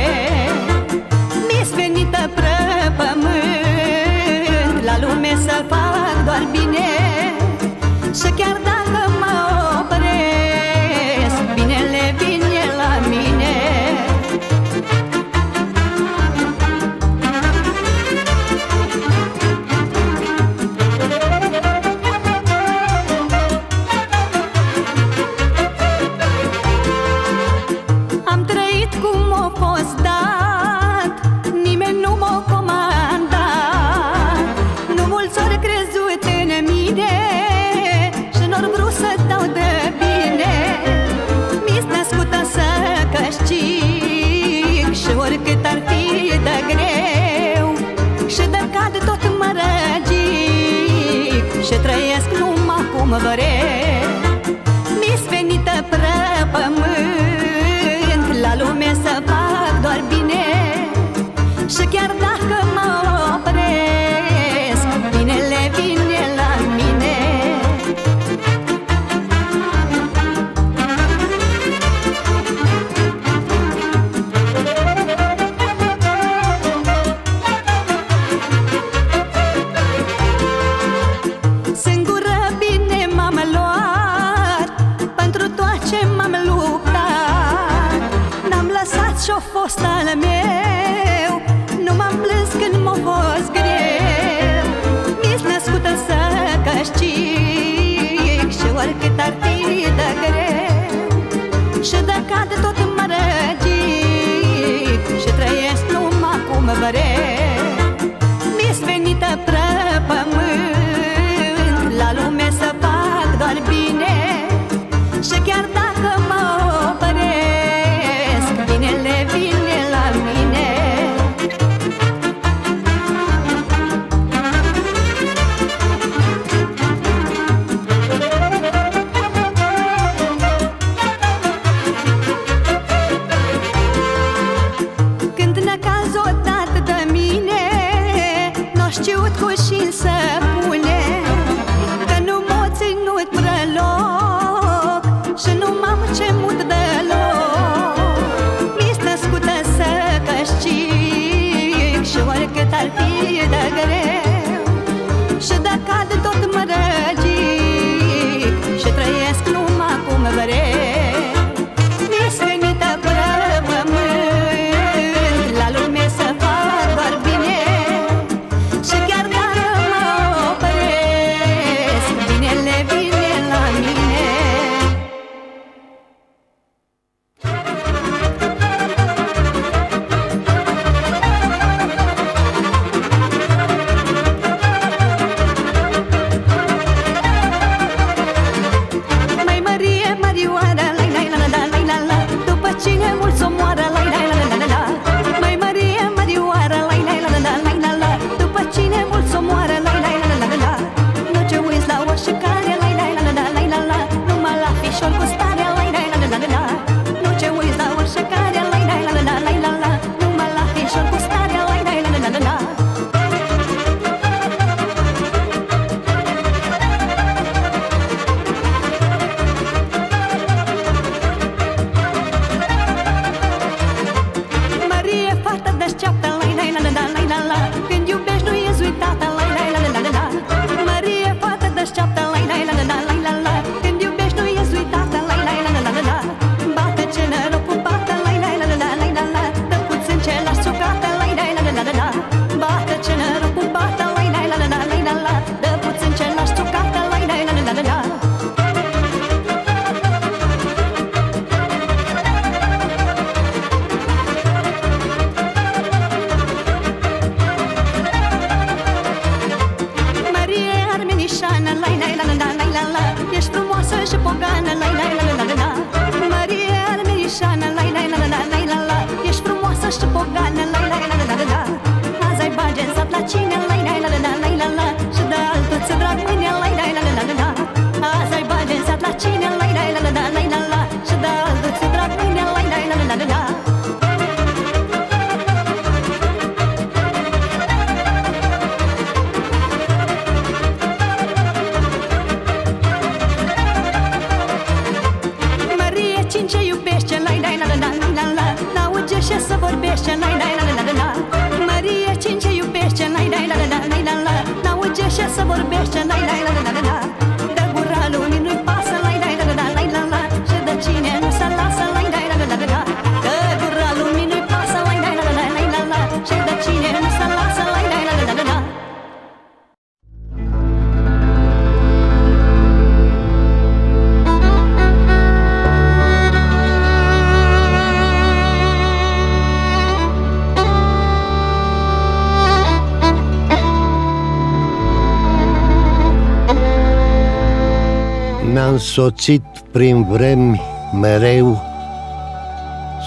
însoțit prin vremi mereu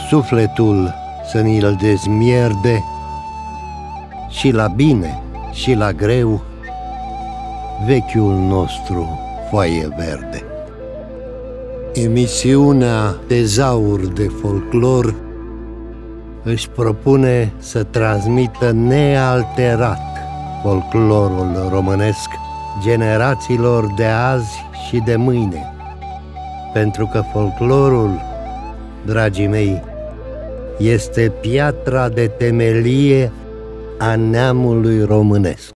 Sufletul să ni-l dezmierde Și la bine și la greu Vechiul nostru foaie verde Emisiunea Tezaur de folclor își propune să transmită nealterat folclorul românesc generațiilor de azi și de mâine. Pentru că folclorul, dragii mei, este piatra de temelie a neamului românesc.